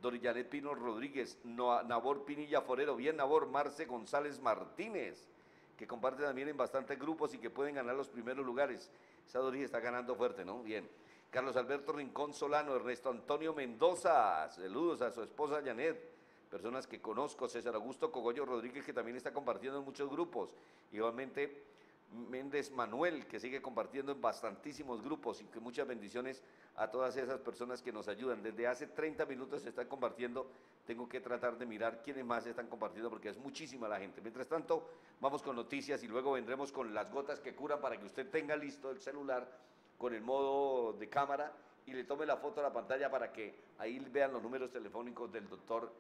Dorillanet Pino Rodríguez, Nabor Pinilla Forero, bien Nabor, Marce González Martínez, que comparte también en bastantes grupos y que pueden ganar los primeros lugares. Esa Doris está ganando fuerte, ¿no? Bien. Carlos Alberto Rincón Solano, Ernesto Antonio Mendoza, saludos a su esposa Janet, personas que conozco, César Augusto Cogollo Rodríguez, que también está compartiendo en muchos grupos. Igualmente, Méndez Manuel, que sigue compartiendo en bastantísimos grupos y que muchas bendiciones a todas esas personas que nos ayudan. Desde hace 30 minutos se están compartiendo, tengo que tratar de mirar quiénes más están compartiendo porque es muchísima la gente. Mientras tanto, vamos con noticias y luego vendremos con las gotas que curan para que usted tenga listo el celular con el modo de cámara y le tome la foto a la pantalla para que ahí vean los números telefónicos del doctor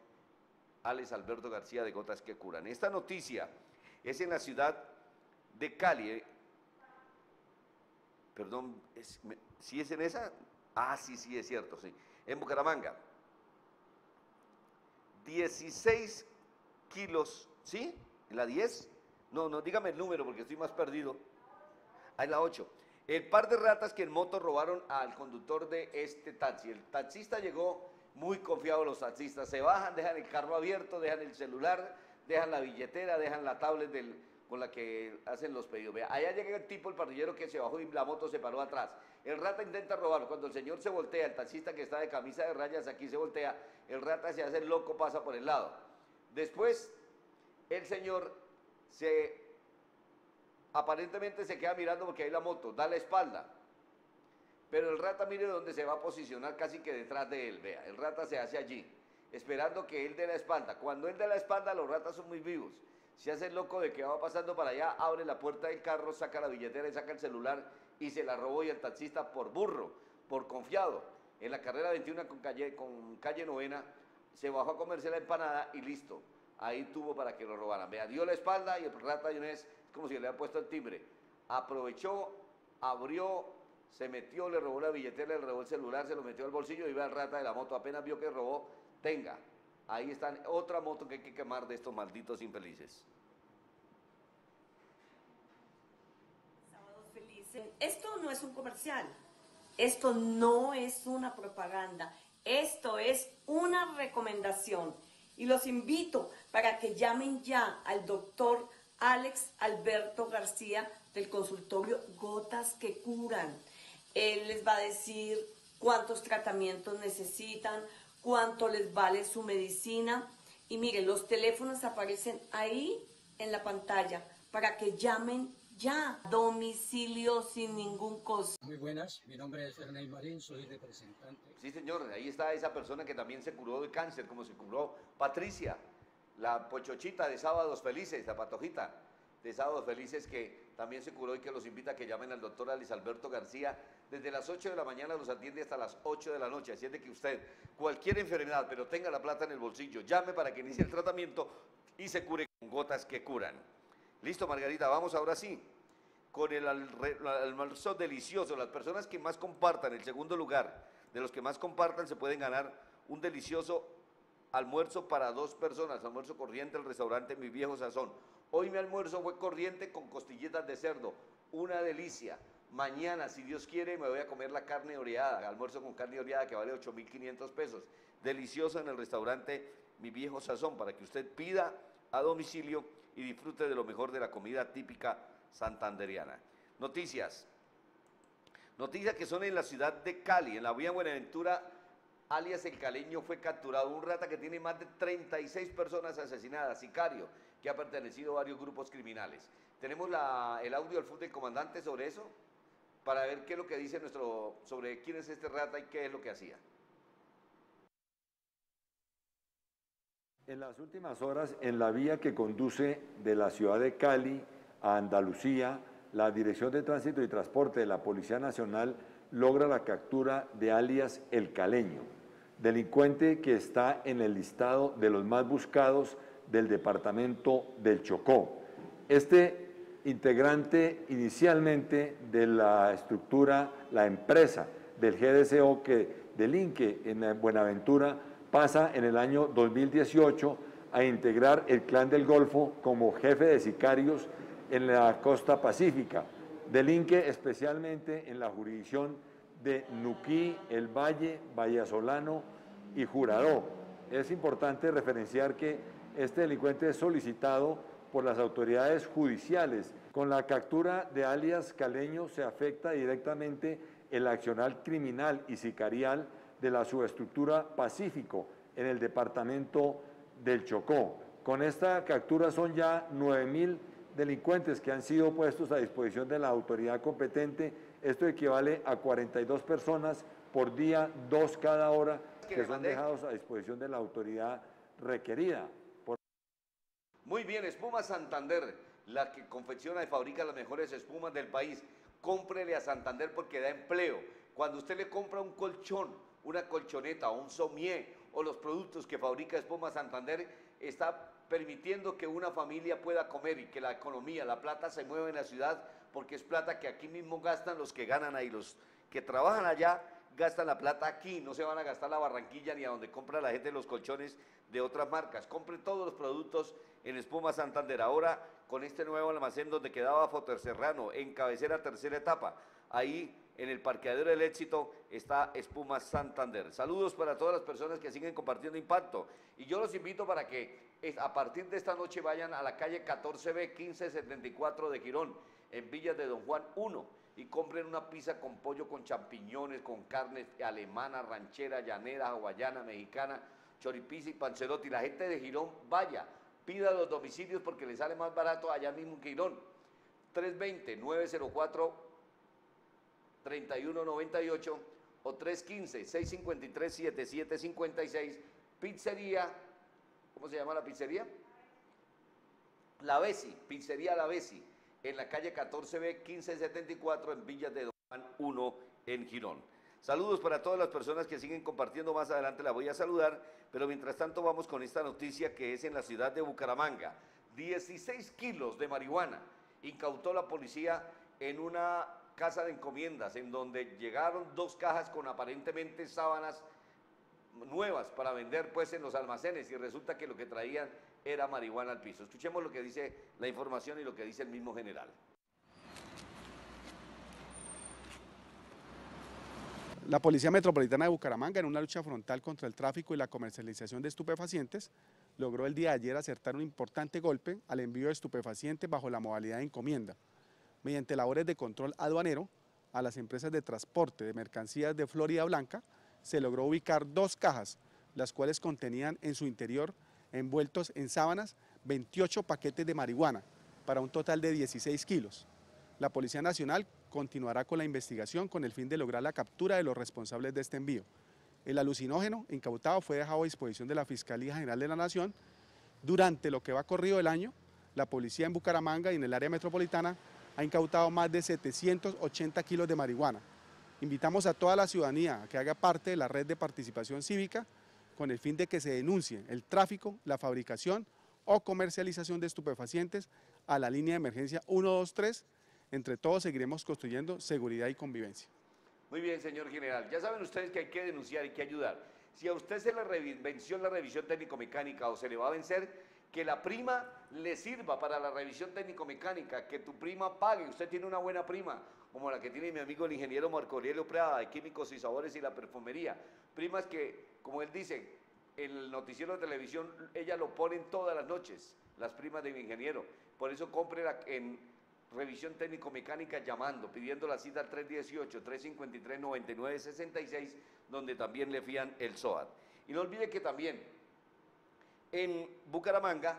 Alex Alberto García de Gotas que Curan. Esta noticia es en la ciudad de Cali. Eh, perdón, ¿si es en esa? Ah, sí, sí, es cierto, sí. En Bucaramanga. 16 kilos, ¿sí? ¿En la 10? No, no, dígame el número porque estoy más perdido. Ahí la 8. El par de ratas que en moto robaron al conductor de este taxi. El taxista llegó muy confiado, los taxistas se bajan, dejan el carro abierto, dejan el celular, dejan la billetera, dejan la tablet del, con la que hacen los pedidos. Vea, allá llega el tipo, el parrillero que se bajó y la moto se paró atrás. El rata intenta robar. Cuando el señor se voltea, el taxista que está de camisa de rayas aquí se voltea, el rata se hace el loco, pasa por el lado. Después, el señor se aparentemente se queda mirando porque hay la moto, da la espalda. Pero el rata mire dónde se va a posicionar casi que detrás de él. Vea, el rata se hace allí, esperando que él dé la espalda. Cuando él dé la espalda, los ratas son muy vivos se hace el loco de que va pasando para allá, abre la puerta del carro, saca la billetera y saca el celular y se la robó y el taxista por burro, por confiado. En la carrera 21 con calle, con calle novena, se bajó a comerse la empanada y listo. Ahí tuvo para que lo robaran. Vea, dio la espalda y el rata de vez, como si le había puesto el timbre. Aprovechó, abrió, se metió, le robó la billetera, le robó el celular, se lo metió al bolsillo y ve al rata de la moto. Apenas vio que robó, tenga. Ahí está otra moto que hay que quemar de estos malditos infelices. Esto no es un comercial, esto no es una propaganda, esto es una recomendación. Y los invito para que llamen ya al doctor Alex Alberto García del consultorio Gotas que Curan. Él les va a decir cuántos tratamientos necesitan, cuánto les vale su medicina. Y miren, los teléfonos aparecen ahí en la pantalla para que llamen ya. Domicilio sin ningún costo. Muy buenas, mi nombre es Ernei Marín, soy representante. Sí, señor, ahí está esa persona que también se curó de cáncer, como se curó Patricia, la pochochita de Sábados Felices, la patojita de Sábados Felices que también se curó y que los invita a que llamen al doctor Alice Alberto García. Desde las 8 de la mañana los atiende hasta las 8 de la noche. Así es de que usted, cualquier enfermedad, pero tenga la plata en el bolsillo, llame para que inicie el tratamiento y se cure con gotas que curan. Listo, Margarita, vamos ahora sí. Con el almuerzo delicioso, las personas que más compartan el segundo lugar, de los que más compartan, se pueden ganar un delicioso almuerzo para dos personas, almuerzo corriente el restaurante Mi Viejo Sazón. Hoy mi almuerzo fue corriente con costillitas de cerdo, una delicia. Mañana, si Dios quiere, me voy a comer la carne oreada, almuerzo con carne oreada que vale 8.500 pesos. Delicioso en el restaurante Mi Viejo Sazón, para que usted pida a domicilio y disfrute de lo mejor de la comida típica santanderiana. Noticias. Noticias que son en la ciudad de Cali, en la vía Buenaventura, alias El Caleño, fue capturado un rata que tiene más de 36 personas asesinadas, sicario, que ha pertenecido a varios grupos criminales. Tenemos el audio del fútbol del comandante sobre eso, para ver qué es lo que dice nuestro, sobre quién es este rata y qué es lo que hacía. En las últimas horas, en la vía que conduce de la ciudad de Cali a Andalucía, la Dirección de Tránsito y Transporte de la Policía Nacional logra la captura de alias El Caleño, delincuente que está en el listado de los más buscados del departamento del Chocó. Este integrante inicialmente de la estructura, la empresa del GDCO que delinque en Buenaventura, pasa en el año 2018 a integrar el Clan del Golfo como jefe de sicarios en la costa pacífica. Delinque especialmente en la jurisdicción de Nuquí, El Valle, Vallasolano y Juradó. Es importante referenciar que este delincuente es solicitado por las autoridades judiciales. Con la captura de alias Caleño se afecta directamente el accional criminal y sicarial de la subestructura Pacífico en el departamento del Chocó. Con esta captura son ya 9.000 delincuentes que han sido puestos a disposición de la autoridad competente. Esto equivale a 42 personas por día, dos cada hora, que son dejados a disposición de la autoridad requerida. Muy bien, Espuma Santander, la que confecciona y fabrica las mejores espumas del país. Cómprele a Santander porque da empleo. Cuando usted le compra un colchón, una colchoneta o un somier o los productos que fabrica Espuma Santander, está permitiendo que una familia pueda comer y que la economía, la plata se mueva en la ciudad, porque es plata que aquí mismo gastan los que ganan ahí, los que trabajan allá gastan la plata aquí, no se van a gastar la Barranquilla ni a donde compra la gente los colchones de otras marcas. Compre todos los productos en Espuma Santander. Ahora con este nuevo almacén donde quedaba Fotercerrano, en cabecera tercera etapa. Ahí en el parqueadero del éxito está Espuma Santander. Saludos para todas las personas que siguen compartiendo Impacto. Y yo los invito para que a partir de esta noche vayan a la calle 14B 1574 de Girón, en Villas de Don Juan 1, y compren una pizza con pollo, con champiñones, con carne alemana, ranchera, llanera, hawaiana, mexicana, choripizza y pancerotti. La gente de Girón vaya, pida los domicilios porque les sale más barato allá mismo en Girón. 320 904 3198 o 315-653-7756, pizzería, ¿cómo se llama la pizzería? La Besi, pizzería La Besi, en la calle 14B 1574 en Villas de Juan 1 en Girón. Saludos para todas las personas que siguen compartiendo, más adelante la voy a saludar, pero mientras tanto vamos con esta noticia que es en la ciudad de Bucaramanga. 16 kilos de marihuana incautó la policía en una casa de encomiendas, en donde llegaron dos cajas con aparentemente sábanas nuevas para vender pues en los almacenes y resulta que lo que traían era marihuana al piso. Escuchemos lo que dice la información y lo que dice el mismo general. La Policía Metropolitana de Bucaramanga, en una lucha frontal contra el tráfico y la comercialización de estupefacientes, logró el día de ayer acertar un importante golpe al envío de estupefacientes bajo la modalidad de encomienda, mediante labores de control aduanero a las empresas de transporte de mercancías de Florida Blanca, se logró ubicar dos cajas, las cuales contenían en su interior, envueltos en sábanas, 28 paquetes de marihuana, para un total de 16 kilos. La Policía Nacional continuará con la investigación con el fin de lograr la captura de los responsables de este envío. El alucinógeno incautado fue dejado a disposición de la Fiscalía General de la Nación. Durante lo que va corrido el año, la policía en Bucaramanga y en el área metropolitana ha incautado más de 780 kilos de marihuana. Invitamos a toda la ciudadanía a que haga parte de la red de participación cívica con el fin de que se denuncie el tráfico, la fabricación o comercialización de estupefacientes a la línea de emergencia 123 entre todos seguiremos construyendo seguridad y convivencia. Muy bien, señor general. Ya saben ustedes que hay que denunciar y que ayudar. Si a usted se le venció la revisión técnico-mecánica o se le va a vencer, que la prima le sirva para la revisión técnico-mecánica, que tu prima pague. Usted tiene una buena prima, como la que tiene mi amigo el ingeniero Marco Aurelio Prada, de Químicos y Sabores y la Perfumería. Primas que, como él dice, el noticiero de televisión, ella lo ponen todas las noches, las primas de mi ingeniero. Por eso compre en revisión técnico-mecánica llamando, pidiendo la cita al 318-353-9966, donde también le fían el SOAT. Y no olvide que también en Bucaramanga,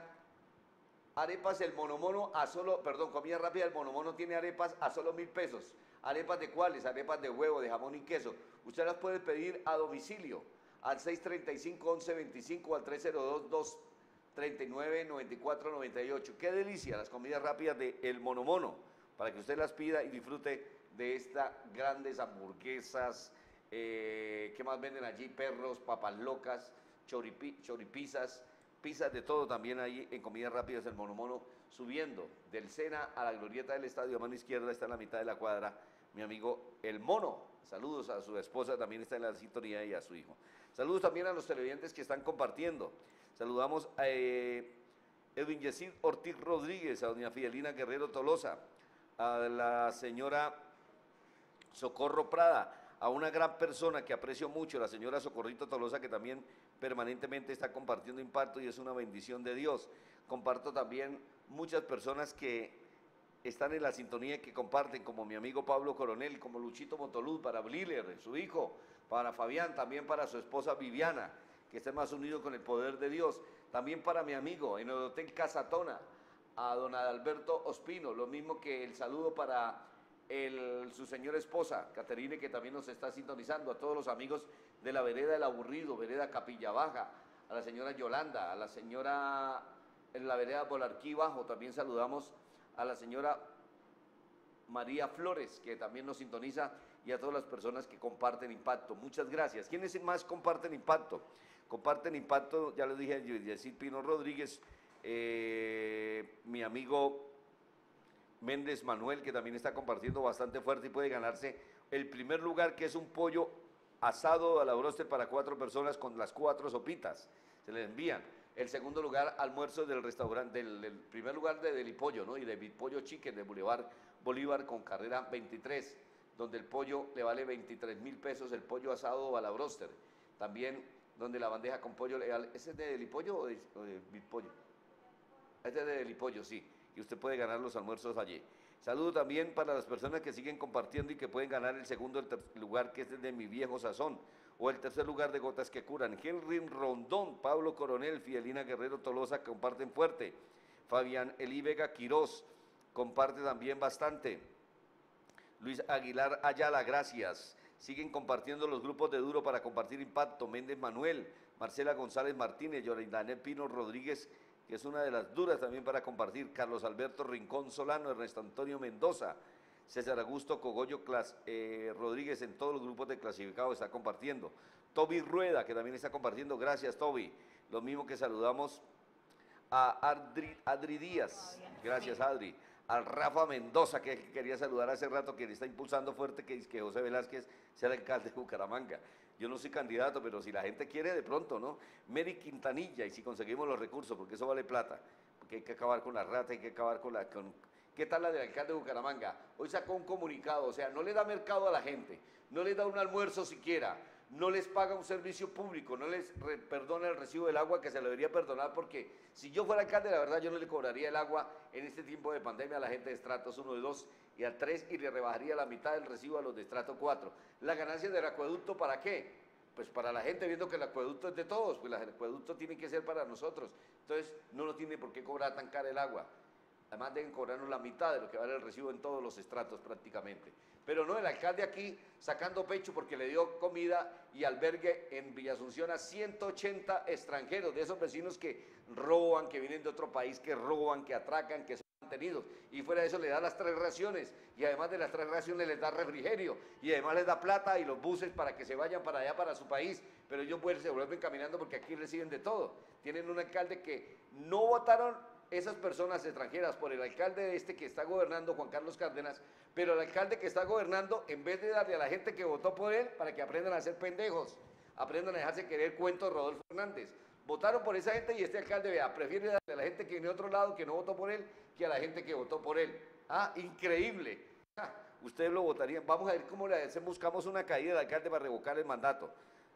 arepas el monomono a solo, perdón, comida rápida el monomono tiene arepas a solo mil pesos. ¿Arepas de cuáles? Arepas de huevo, de jamón y queso. Usted las puede pedir a domicilio al 635-1125 o al 302 39, 94, 98. Qué delicia las comidas rápidas de El Monomono, para que usted las pida y disfrute de estas grandes hamburguesas, eh, ¿qué más venden allí? Perros, papas locas, choripizas, pizzas de todo también ahí en comidas rápidas El Monomono, subiendo del Sena a la glorieta del estadio, a mano izquierda está en la mitad de la cuadra, mi amigo El Mono. Saludos a su esposa, también está en la sintonía y a su hijo. Saludos también a los televidentes que están compartiendo. Saludamos a eh, Edwin Yesid Ortiz Rodríguez, a doña Fidelina Guerrero Tolosa, a la señora Socorro Prada, a una gran persona que aprecio mucho, la señora Socorrito Tolosa, que también permanentemente está compartiendo impacto y es una bendición de Dios. Comparto también muchas personas que están en la sintonía y que comparten, como mi amigo Pablo Coronel, como Luchito Montoluz, para Bliller, su hijo, para Fabián, también para su esposa Viviana que esté más unido con el poder de Dios. También para mi amigo en el Hotel Casatona, a don Adalberto Ospino, lo mismo que el saludo para su señora esposa, Caterine, que también nos está sintonizando, a todos los amigos de la vereda del aburrido, vereda Capilla Baja, a la señora Yolanda, a la señora en la vereda Bolarquí Bajo, también saludamos a la señora María Flores, que también nos sintoniza, y a todas las personas que comparten impacto. Muchas gracias. ¿Quiénes más comparten impacto? Comparten impacto, ya les dije Yesid Pino Rodríguez, eh, mi amigo Méndez Manuel, que también está compartiendo bastante fuerte y puede ganarse el primer lugar, que es un pollo asado a la broster para cuatro personas con las cuatro sopitas. Se le envían. El segundo lugar, almuerzo del restaurante, del, primer lugar de Delipollo, ¿no? Y de Pollo Chicken de Boulevard Bolívar con carrera 23, donde el pollo le vale 23 mil pesos, el pollo asado a la broster. También donde la bandeja con pollo legal, ¿ese es de Delipollo o de? Este es de Delipollo, sí, y usted puede ganar los almuerzos allí. Saludo también para las personas que siguen compartiendo y que pueden ganar el segundo lugar, que es el de mi viejo sazón, o el tercer lugar de Gotas que Curan. Henry Rondón, Pablo Coronel, Fidelina Guerrero Tolosa comparten fuerte. Fabián Elívega Quirós comparte también bastante. Luis Aguilar Ayala, gracias. Siguen compartiendo los grupos de Duro para compartir impacto. Méndez Manuel, Marcela González Martínez, Daniel Pino Rodríguez, que es una de las duras también para compartir. Carlos Alberto Rincón Solano, Ernesto Antonio Mendoza. César Augusto Cogollo Clas- eh, Rodríguez en todos los grupos de clasificados está compartiendo. Toby Rueda, que también está compartiendo. Gracias, Toby. Lo mismo que saludamos a Adri, Adri Díaz. Gracias, Adri. Al Rafa Mendoza, que quería saludar hace rato, que le está impulsando fuerte que, que José Velázquez sea el alcalde de Bucaramanga. Yo no soy candidato, pero si la gente quiere, de pronto, ¿no? Mary Quintanilla, y si conseguimos los recursos, porque eso vale plata, porque hay que acabar con la rata, hay que acabar con la... ¿Qué tal la del alcalde de Bucaramanga? Hoy sacó un comunicado, o sea, no le da mercado a la gente, no le da un almuerzo siquiera, no les paga un servicio público, no les perdona el recibo del agua que se lo debería perdonar porque si yo fuera alcalde, la verdad yo no le cobraría el agua en este tiempo de pandemia a la gente de estratos 1 y 2 y a 3 y le rebajaría la mitad del recibo a los de estrato 4. ¿La ganancia del acueducto para qué? Pues para la gente viendo que el acueducto es de todos, pues el acueducto tiene que ser para nosotros. Entonces no nos tiene por qué cobrar tan cara el agua. Además deben cobrarnos la mitad de lo que vale el recibo en todos los estratos prácticamente. Pero no, el alcalde aquí sacando pecho porque le dio comida y albergue en Villa Asunción a 180 extranjeros, de esos vecinos que roban, que vienen de otro país, que roban, que atracan, que son mantenidos. Y fuera de eso le da las tres raciones y además de las tres raciones les da refrigerio y además les da plata y los buses para que se vayan para allá, para su país. Pero ellos se vuelven caminando porque aquí reciben de todo. Tienen un alcalde que no votaron esas personas extranjeras por el alcalde este que está gobernando, Juan Carlos Cárdenas, pero el alcalde que está gobernando, en vez de darle a la gente que votó por él, para que aprendan a ser pendejos, aprendan a dejarse querer cuentos Rodolfo Hernández. Votaron por esa gente y este alcalde, vea, prefiere darle a la gente que viene de otro lado, que no votó por él, que a la gente que votó por él. Ah, increíble. Ah, Ustedes lo votarían. Vamos a ver cómo le hacemos, buscamos una caída del alcalde para revocar el mandato.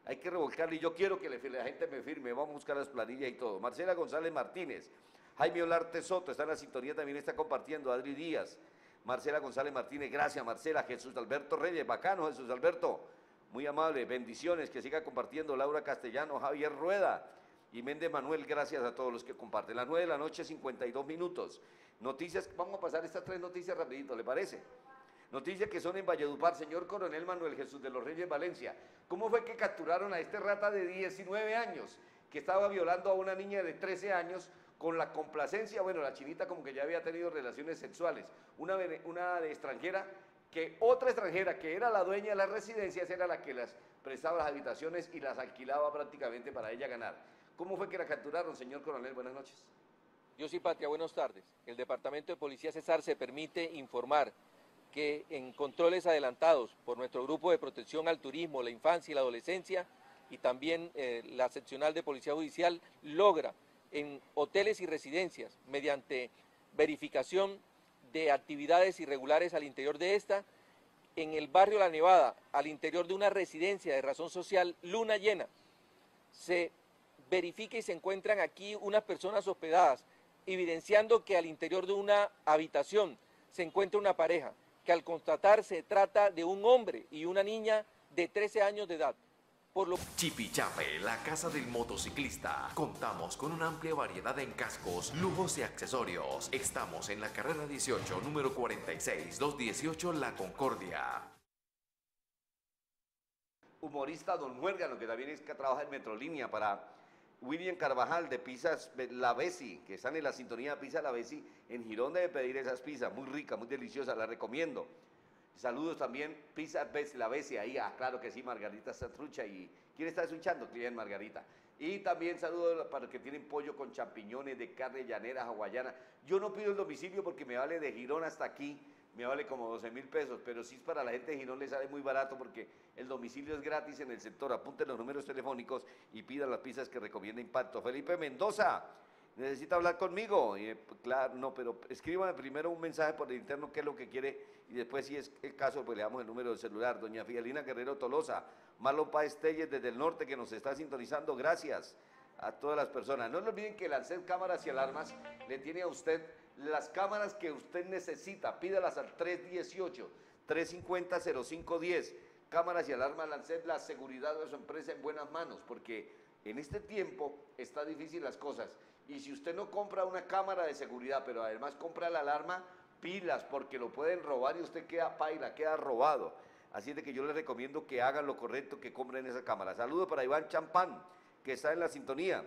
Hay que revolcarle y yo quiero que la gente me firme. Vamos a buscar las planillas y todo. Marcela González Martínez. Jaime Olarte Soto está en la sintonía, también está compartiendo. Adri Díaz. Marcela González Martínez, gracias Marcela. Jesús Alberto Reyes, bacano Jesús Alberto. Muy amable, bendiciones, que siga compartiendo. Laura Castellano, Javier Rueda y Méndez Manuel, gracias a todos los que comparten. Las 9 de la noche, 52 minutos. Noticias, vamos a pasar estas tres noticias rapidito, ¿le parece? Noticias que son en Valledupar, señor Coronel Manuel Jesús de los Reyes Valencia. ¿Cómo fue que capturaron a este rata de 19 años que estaba violando a una niña de 13 años con la complacencia? Bueno, la chinita como que ya había tenido relaciones sexuales. Una, de extranjera que otra extranjera que era la dueña de las residencias era la que las prestaba las habitaciones y las alquilaba prácticamente para ella ganar. ¿Cómo fue que la capturaron, señor Coronel? Buenas noches. Yo sí, Patria, buenas tardes. El Departamento de Policía Cesar se permite informar que en controles adelantados por nuestro grupo de protección al turismo, la infancia y la adolescencia, y también eh, la seccional de Policía Judicial, logra en hoteles y residencias, mediante verificación de actividades irregulares al interior de esta, en el barrio La Nevada, al interior de una residencia de razón social, luna llena, se verifica y se encuentran aquí unas personas hospedadas, evidenciando que al interior de una habitación se encuentra una pareja, que al constatar se trata de un hombre y una niña de 13 años de edad. Por lo Chipichape, la casa del motociclista. Contamos con una amplia variedad en cascos, lujos y accesorios. Estamos en la carrera 18, número 46, 218 La Concordia. humorista Don Muérgano, que también es que trabaja en Metrolínea, para William Carvajal de Pizzas La Besi, que están en la sintonía de Pizza La Besi, en Girón debe pedir esas pizzas, muy ricas, muy deliciosas, la recomiendo. Saludos también, Besi, La Besi, ahí, ah, claro que sí, Margarita Satrucha, y ¿quién está escuchando? Cliente Margarita. Y también saludos para los que tienen pollo con champiñones de carne llanera hawaiana. Yo no pido el domicilio porque me vale de Girón hasta aquí, me vale como 12 mil pesos, pero sí es para la gente de Girón le sale muy barato porque el domicilio es gratis en el sector. Apunten los números telefónicos y pidan las pizzas que recomienda Impacto. Felipe Mendoza, necesita hablar conmigo. Eh, claro, no, pero escríbame primero un mensaje por el interno qué es lo que quiere y después, si es el caso, pues le damos el número del celular. Doña Fidelina Guerrero Tolosa, Marlon Páez Telles desde el norte que nos está sintonizando. Gracias a todas las personas. No le olviden que Lancet Cámaras y Alarmas le tiene a usted las cámaras que usted necesita. Pídalas al 318-350-0510. Cámaras y alarmas Lancet, la seguridad de su empresa en buenas manos, porque en este tiempo está difícil las cosas. Y si usted no compra una cámara de seguridad, pero además compra la alarma, pilas, porque lo pueden robar y usted queda paila, queda robado. Así es de que yo les recomiendo que hagan lo correcto, que compren esa cámara. Saludos para Iván Champán, que está en la sintonía.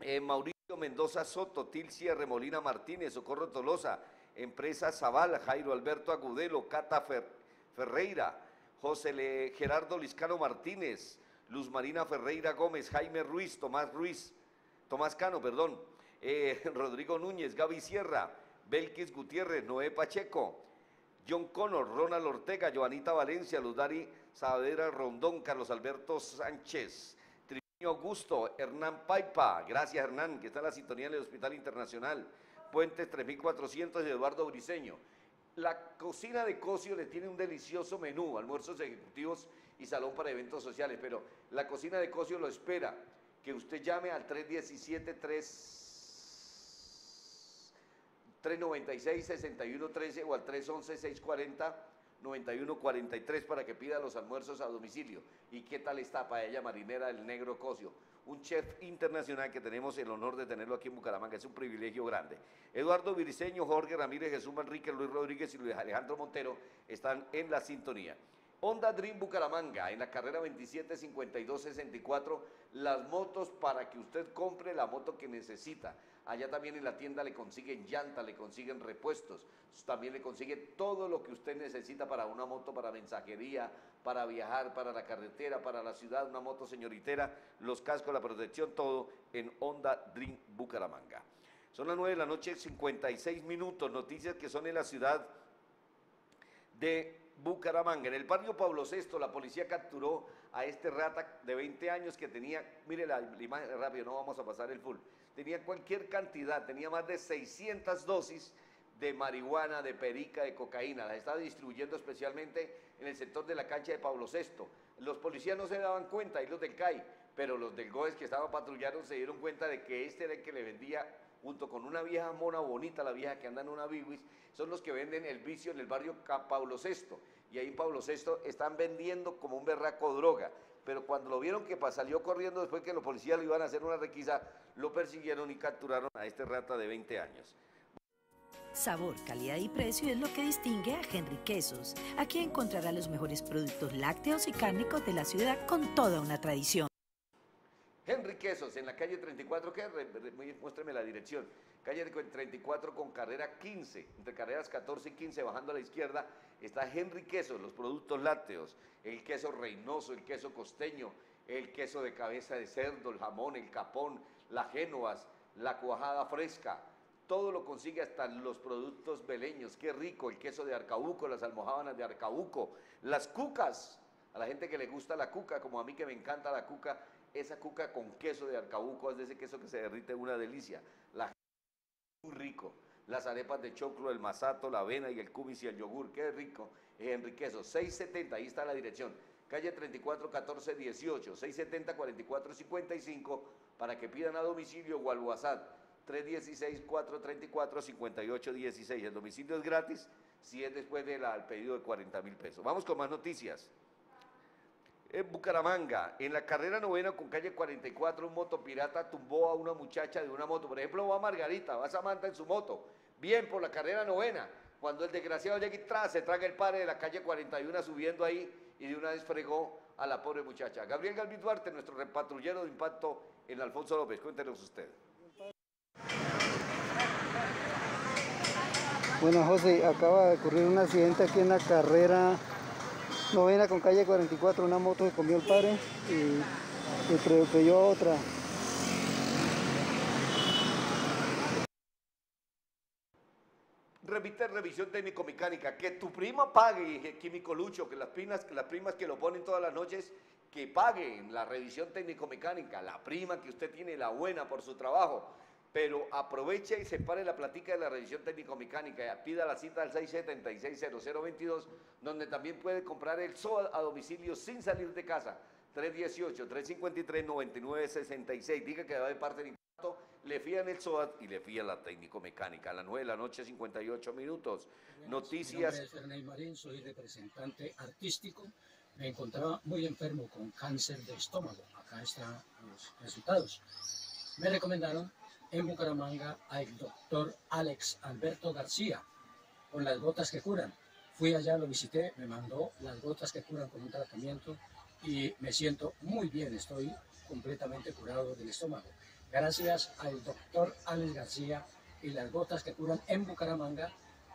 Eh, Mauricio Mendoza Soto, Tilcia Remolina Martínez, Socorro Tolosa, Empresa Zavala, Jairo Alberto Agudelo, Cata Fer- Ferreira, José Gerardo Liscano Martínez, Luz Marina Ferreira Gómez, Jaime Ruiz, Tomás Ruiz, Tomás Cano, perdón, eh, *laughs* Rodrigo Núñez, Gaby Sierra, Belkis Gutiérrez, Noé Pacheco, John Connor, Ronald Ortega, Joanita Valencia, Ludari Saavedra Rondón, Carlos Alberto Sánchez, Triviño Augusto, Hernán Paipa, gracias Hernán, que está en la sintonía del Hospital Internacional, Puentes 3400 de Eduardo Briseño. La cocina de Cosio le tiene un delicioso menú, almuerzos ejecutivos y salón para eventos sociales, pero la cocina de Cosio lo espera, que usted llame al 317 3 396-6113 o al 311-640-9143 para que pida los almuerzos a domicilio. ¿Y qué tal está paella marinera del negro Cosio? Un chef internacional que tenemos el honor de tenerlo aquí en Bucaramanga, es un privilegio grande. Eduardo Viriseño, Jorge Ramírez, Jesús Manrique, Luis Rodríguez y Luis Alejandro Montero están en la sintonía. Honda Dream Bucaramanga, en la carrera 275264, las motos para que usted compre la moto que necesita. Allá también en la tienda le consiguen llanta, le consiguen repuestos, también le consiguen todo lo que usted necesita para una moto, para mensajería, para viajar, para la carretera, para la ciudad, una moto señoritera, los cascos, la protección, todo en Honda Dream Bucaramanga. Son las 9 de la noche, 56 minutos, noticias que son en la ciudad de Bucaramanga. En el barrio Pablo VI, la policía capturó a este rata de 20 años que tenía, mire la, imagen rápido, no vamos a pasar el full, tenía cualquier cantidad, tenía más de 600 dosis de marihuana, de perica, de cocaína. Las estaba distribuyendo especialmente en el sector de la cancha de Pablo VI. Los policías no se daban cuenta, y los del CAI, pero los del GOES que estaban patrullando se dieron cuenta de que este era el que le vendía junto con una vieja mona bonita, la vieja que anda en una bibis, son los que venden el vicio en el barrio Pablo VI. Y ahí en Pablo VI están vendiendo como un berraco droga. Pero cuando lo vieron que salió corriendo después que los policías le iban a hacer una requisa, lo persiguieron y capturaron a este rata de 20 años. Sabor, calidad y precio es lo que distingue a Henry Quesos. Aquí encontrará los mejores productos lácteos y cárnicos de la ciudad con toda una tradición. Henry Quesos, en la calle 34, ¿qué? Re- re- Muéstreme la dirección. Calle 34 con carrera 15, entre carreras 14 y 15, bajando a la izquierda, está Henry Quesos, los productos lácteos, el queso reinoso, el queso costeño, el queso de cabeza de cerdo, el jamón, el capón, las génovas, la cuajada fresca, todo lo consigue hasta los productos beleños, qué rico, el queso de arcabuco, las almohábanas de arcabuco, las cucas, a la gente que le gusta la cuca, como a mí que me encanta la cuca, esa cuca con queso de arcabuco, es de ese queso que se derrite una delicia, la muy rico, las arepas de choclo, el masato, la avena y el cumis y el yogur, qué rico, es Henry Queso, 670, ahí está la dirección, calle 34 14 18, 670 44 55, para que pidan a domicilio o al WhatsApp, 316-434-5816. El domicilio es gratis si es después del pedido de 40 mil pesos. Vamos con más noticias. En Bucaramanga, en la carrera novena con calle 44, un motopirata tumbó a una muchacha de una moto. Por ejemplo, va Margarita, va Samantha en su moto. Bien por la carrera novena. Cuando el desgraciado llega y tra- se traga el padre de la calle 41 subiendo ahí y de una vez fregó a la pobre muchacha. Gabriel Galvis Duarte, nuestro repatrullero de impacto en Alfonso López. Cuéntenos usted. Bueno, José, acaba de ocurrir un accidente aquí en la carrera novena con calle 44. Una moto se comió el padre y atropelló a otra. Repite revisión técnico-mecánica, que tu prima pague, eh, Químico Lucho, que las primas, que las primas que lo ponen todas las noches, que paguen la revisión técnico-mecánica, la prima que usted tiene, la buena por su trabajo, pero aproveche y separe la platica de la revisión técnico-mecánica, pida la cita al 676-0022, donde también puede comprar el SOA a domicilio sin salir de casa, 318-353-9966, diga que va de parte de impacto, le fían el SOAT y le fían la técnico-mecánica. A las 9 de la noche, 58 minutos. Mi Noticias. nombre es Marín, soy representante artístico. Me encontraba muy enfermo con cáncer de estómago. Acá están los resultados. Me recomendaron en Bucaramanga al doctor Alex Alberto García con las gotas que curan. Fui allá, lo visité, me mandó las gotas que curan con un tratamiento y me siento muy bien, estoy completamente curado del estómago. gracias al doctor Alex García y las gotas que curan en Bucaramanga,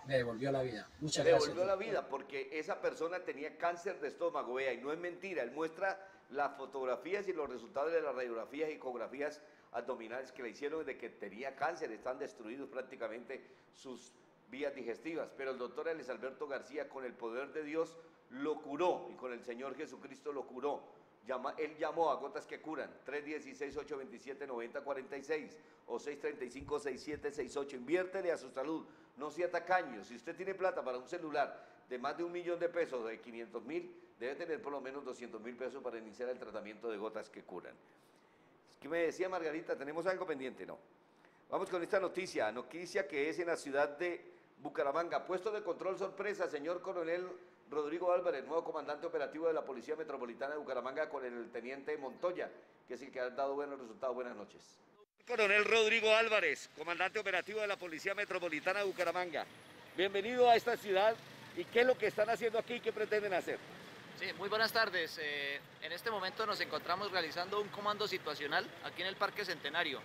me devolvió la vida. Muchas Le gracias. devolvió la vida porque esa persona tenía cáncer de estómago, vea, y no es mentira, él muestra las fotografías y los resultados de las radiografías y ecografías abdominales que le hicieron de que tenía cáncer, están destruidos prácticamente sus vías digestivas, pero el doctor Alex Alberto García con el poder de Dios lo curó y con el Señor Jesucristo lo curó. Llama- él llamó a Gotas que Curan, 316-827-9046 o 635-6768. Inviértele a su salud, no sea tacaño. Si usted tiene plata para un celular de más de un millón de pesos, de 500 mil, debe tener por lo menos 200 mil pesos para iniciar el tratamiento de Gotas que Curan. ¿Qué me decía Margarita? ¿Tenemos algo pendiente? No. Vamos con esta noticia, noticia que es en la ciudad de Bucaramanga. Puesto de control sorpresa, señor coronel Rodrigo Álvarez, nuevo comandante operativo de la Policía Metropolitana de Bucaramanga con el teniente Montoya, que es el que ha dado buenos resultados. Buenas noches. Coronel Rodrigo Álvarez, comandante operativo de la Policía Metropolitana de Bucaramanga. Bienvenido a esta ciudad y qué es lo que están haciendo aquí y qué pretenden hacer. Sí, muy buenas tardes. Eh, en este momento nos encontramos realizando un comando situacional aquí en el Parque Centenario.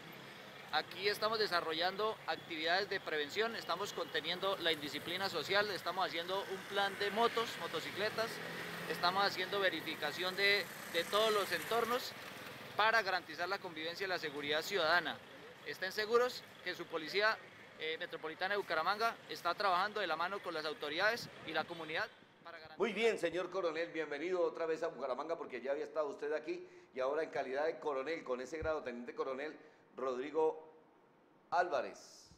Aquí estamos desarrollando actividades de prevención, estamos conteniendo la indisciplina social, estamos haciendo un plan de motos, motocicletas, estamos haciendo verificación de, todos los entornos para garantizar la convivencia y la seguridad ciudadana. Estén seguros que su policía eh, metropolitana de Bucaramanga está trabajando de la mano con las autoridades y la comunidad Muy bien, señor coronel, bienvenido otra vez a Bucaramanga porque ya había estado usted aquí y ahora en calidad de coronel, con ese grado, teniente coronel Rodrigo Álvarez,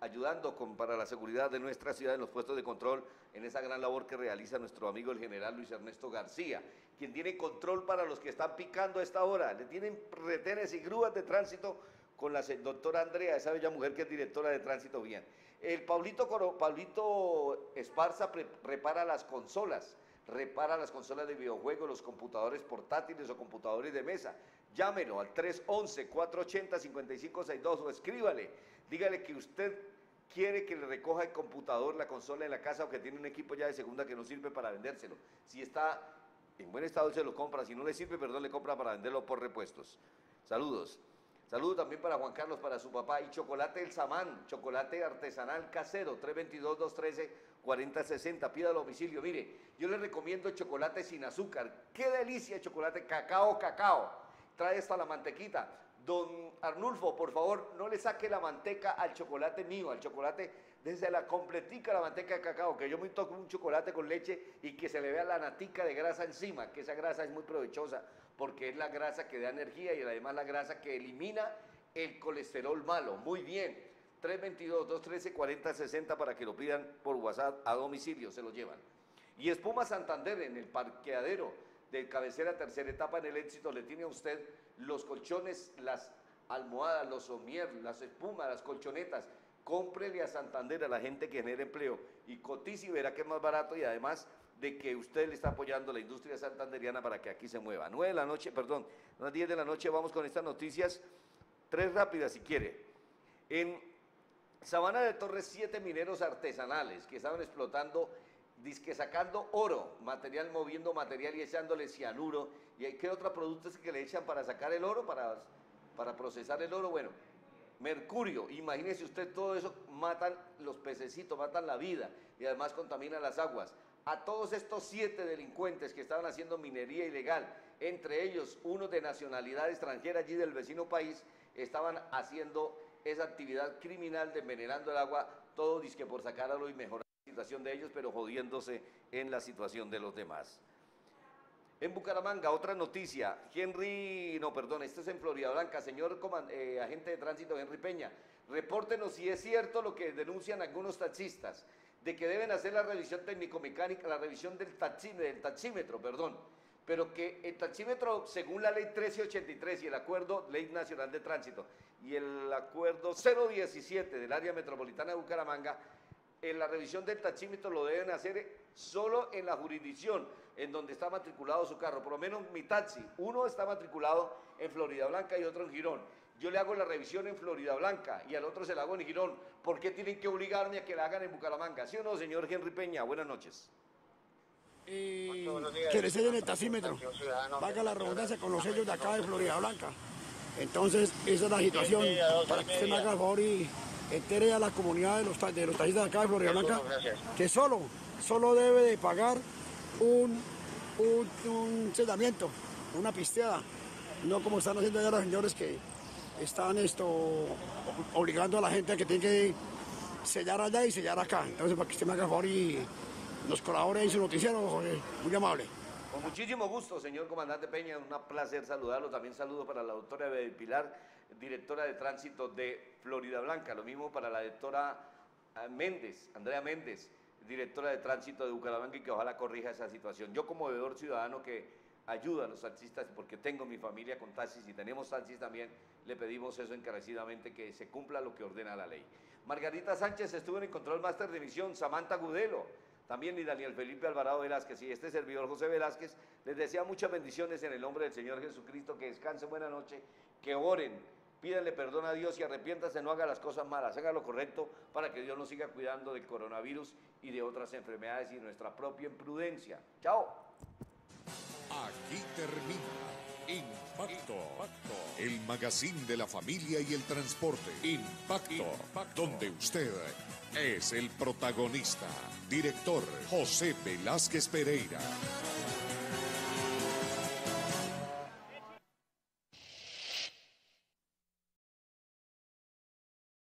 ayudando con, para la seguridad de nuestra ciudad en los puestos de control en esa gran labor que realiza nuestro amigo el general Luis Ernesto García, quien tiene control para los que están picando a esta hora, le tienen retenes y grúas de tránsito con la doctora Andrea, esa bella mujer que es directora de tránsito bien. El Paulito, Paulito Esparza repara las consolas, repara las consolas de videojuegos, los computadores portátiles o computadores de mesa. Llámelo al 311-480-5562 o escríbale. Dígale que usted quiere que le recoja el computador, la consola en la casa o que tiene un equipo ya de segunda que no sirve para vendérselo. Si está en buen estado, se lo compra. Si no le sirve, perdón, le compra para venderlo por repuestos. Saludos. Saludos también para Juan Carlos, para su papá. Y chocolate El Samán, chocolate artesanal casero, 322-213-4060. Pida a domicilio. Mire, yo le recomiendo chocolate sin azúcar. ¡Qué delicia el chocolate! Cacao, cacao. Trae hasta la mantequita. Don Arnulfo, por favor, no le saque la manteca al chocolate mío, al chocolate, desde la completica la manteca de cacao, que yo me toco un chocolate con leche y que se le vea la natica de grasa encima, que esa grasa es muy provechosa, porque es la grasa que da energía y además la grasa que elimina el colesterol malo. Muy bien. 322-213-4060 para que lo pidan por WhatsApp a domicilio, se lo llevan. Y Espuma Santander en el parqueadero de cabecera tercera etapa en el éxito le tiene a usted los colchones, las almohadas, los somier, las espumas, las colchonetas. Cómprele a Santander a la gente que genera empleo y cotice y verá que es más barato y además de que usted le está apoyando a la industria santanderiana para que aquí se mueva. 9 de la noche, perdón, a las 10 de la noche vamos con estas noticias, tres rápidas si quiere. En Sabana de Torres, siete mineros artesanales que estaban explotando, disque sacando oro, material, moviendo material y echándole cianuro. ¿Y qué otros productos que le echan para sacar el oro, para, para procesar el oro? Bueno, mercurio, imagínese usted todo eso, matan los pececitos, matan la vida y además contaminan las aguas. A todos estos siete delincuentes que estaban haciendo minería ilegal, entre ellos uno de nacionalidad extranjera allí del vecino país, estaban haciendo esa actividad criminal de envenenando el agua, todo disque por sacar oro y mejorar situación de ellos, pero jodiéndose en la situación de los demás. En Bucaramanga, otra noticia. Henry, no, perdón, esto es en Florida Blanca. Señor eh, agente de tránsito Henry Peña, repórtenos si es cierto lo que denuncian algunos taxistas, de que deben hacer la revisión técnico-mecánica, la revisión del taxímetro, perdón, pero que el taxímetro, según la ley 1383 y el acuerdo Ley Nacional de Tránsito y el acuerdo 017 del área metropolitana de Bucaramanga, en la revisión del taxímetro lo deben hacer solo en la jurisdicción en donde está matriculado su carro. Por lo menos mi taxi, uno está matriculado en Florida Blanca y otro en Girón. Yo le hago la revisión en Florida Blanca y al otro se la hago en Girón. ¿Por qué tienen que obligarme a que la hagan en Bucaramanga? ¿Sí o no, señor Henry Peña? Buenas noches. que le sellen el taxímetro. Vaga la redundancia con los sellos de acá de Florida Blanca. Entonces, esa es la situación. Para que usted me haga el favor y entere a la comunidad de los, de los taxistas de acá de Florida Blanca que solo, solo debe de pagar un, un, un sellamiento, una pisteada. No como están haciendo ya los señores que están esto obligando a la gente a que tiene que sellar allá y sellar acá. Entonces, para que usted me haga favor y nos colabore en su noticiero, Jorge, muy amable. Con muchísimo gusto, señor comandante Peña, un placer saludarlo. También saludo para la doctora Pilar, directora de tránsito de Florida Blanca. Lo mismo para la doctora eh, Méndez, Andrea Méndez, directora de tránsito de Bucaramanga y que ojalá corrija esa situación. Yo como deudor ciudadano que ayuda a los taxistas, porque tengo mi familia con taxis y tenemos taxis también, le pedimos eso encarecidamente, que se cumpla lo que ordena la ley. Margarita Sánchez estuvo en el control máster de misión, Samantha Gudelo, también y Daniel Felipe Alvarado Velázquez y este servidor José Velázquez, les desea muchas bendiciones en el nombre del Señor Jesucristo, que descansen buena noche, que oren, pídanle perdón a Dios y arrepiéntase, no haga las cosas malas, haga lo correcto para que Dios nos siga cuidando del coronavirus y de otras enfermedades y nuestra propia imprudencia. Chao. Aquí termina Impacto, el magazine de la familia y el transporte. Impacto, donde usted es el protagonista. Director José Velázquez Pereira.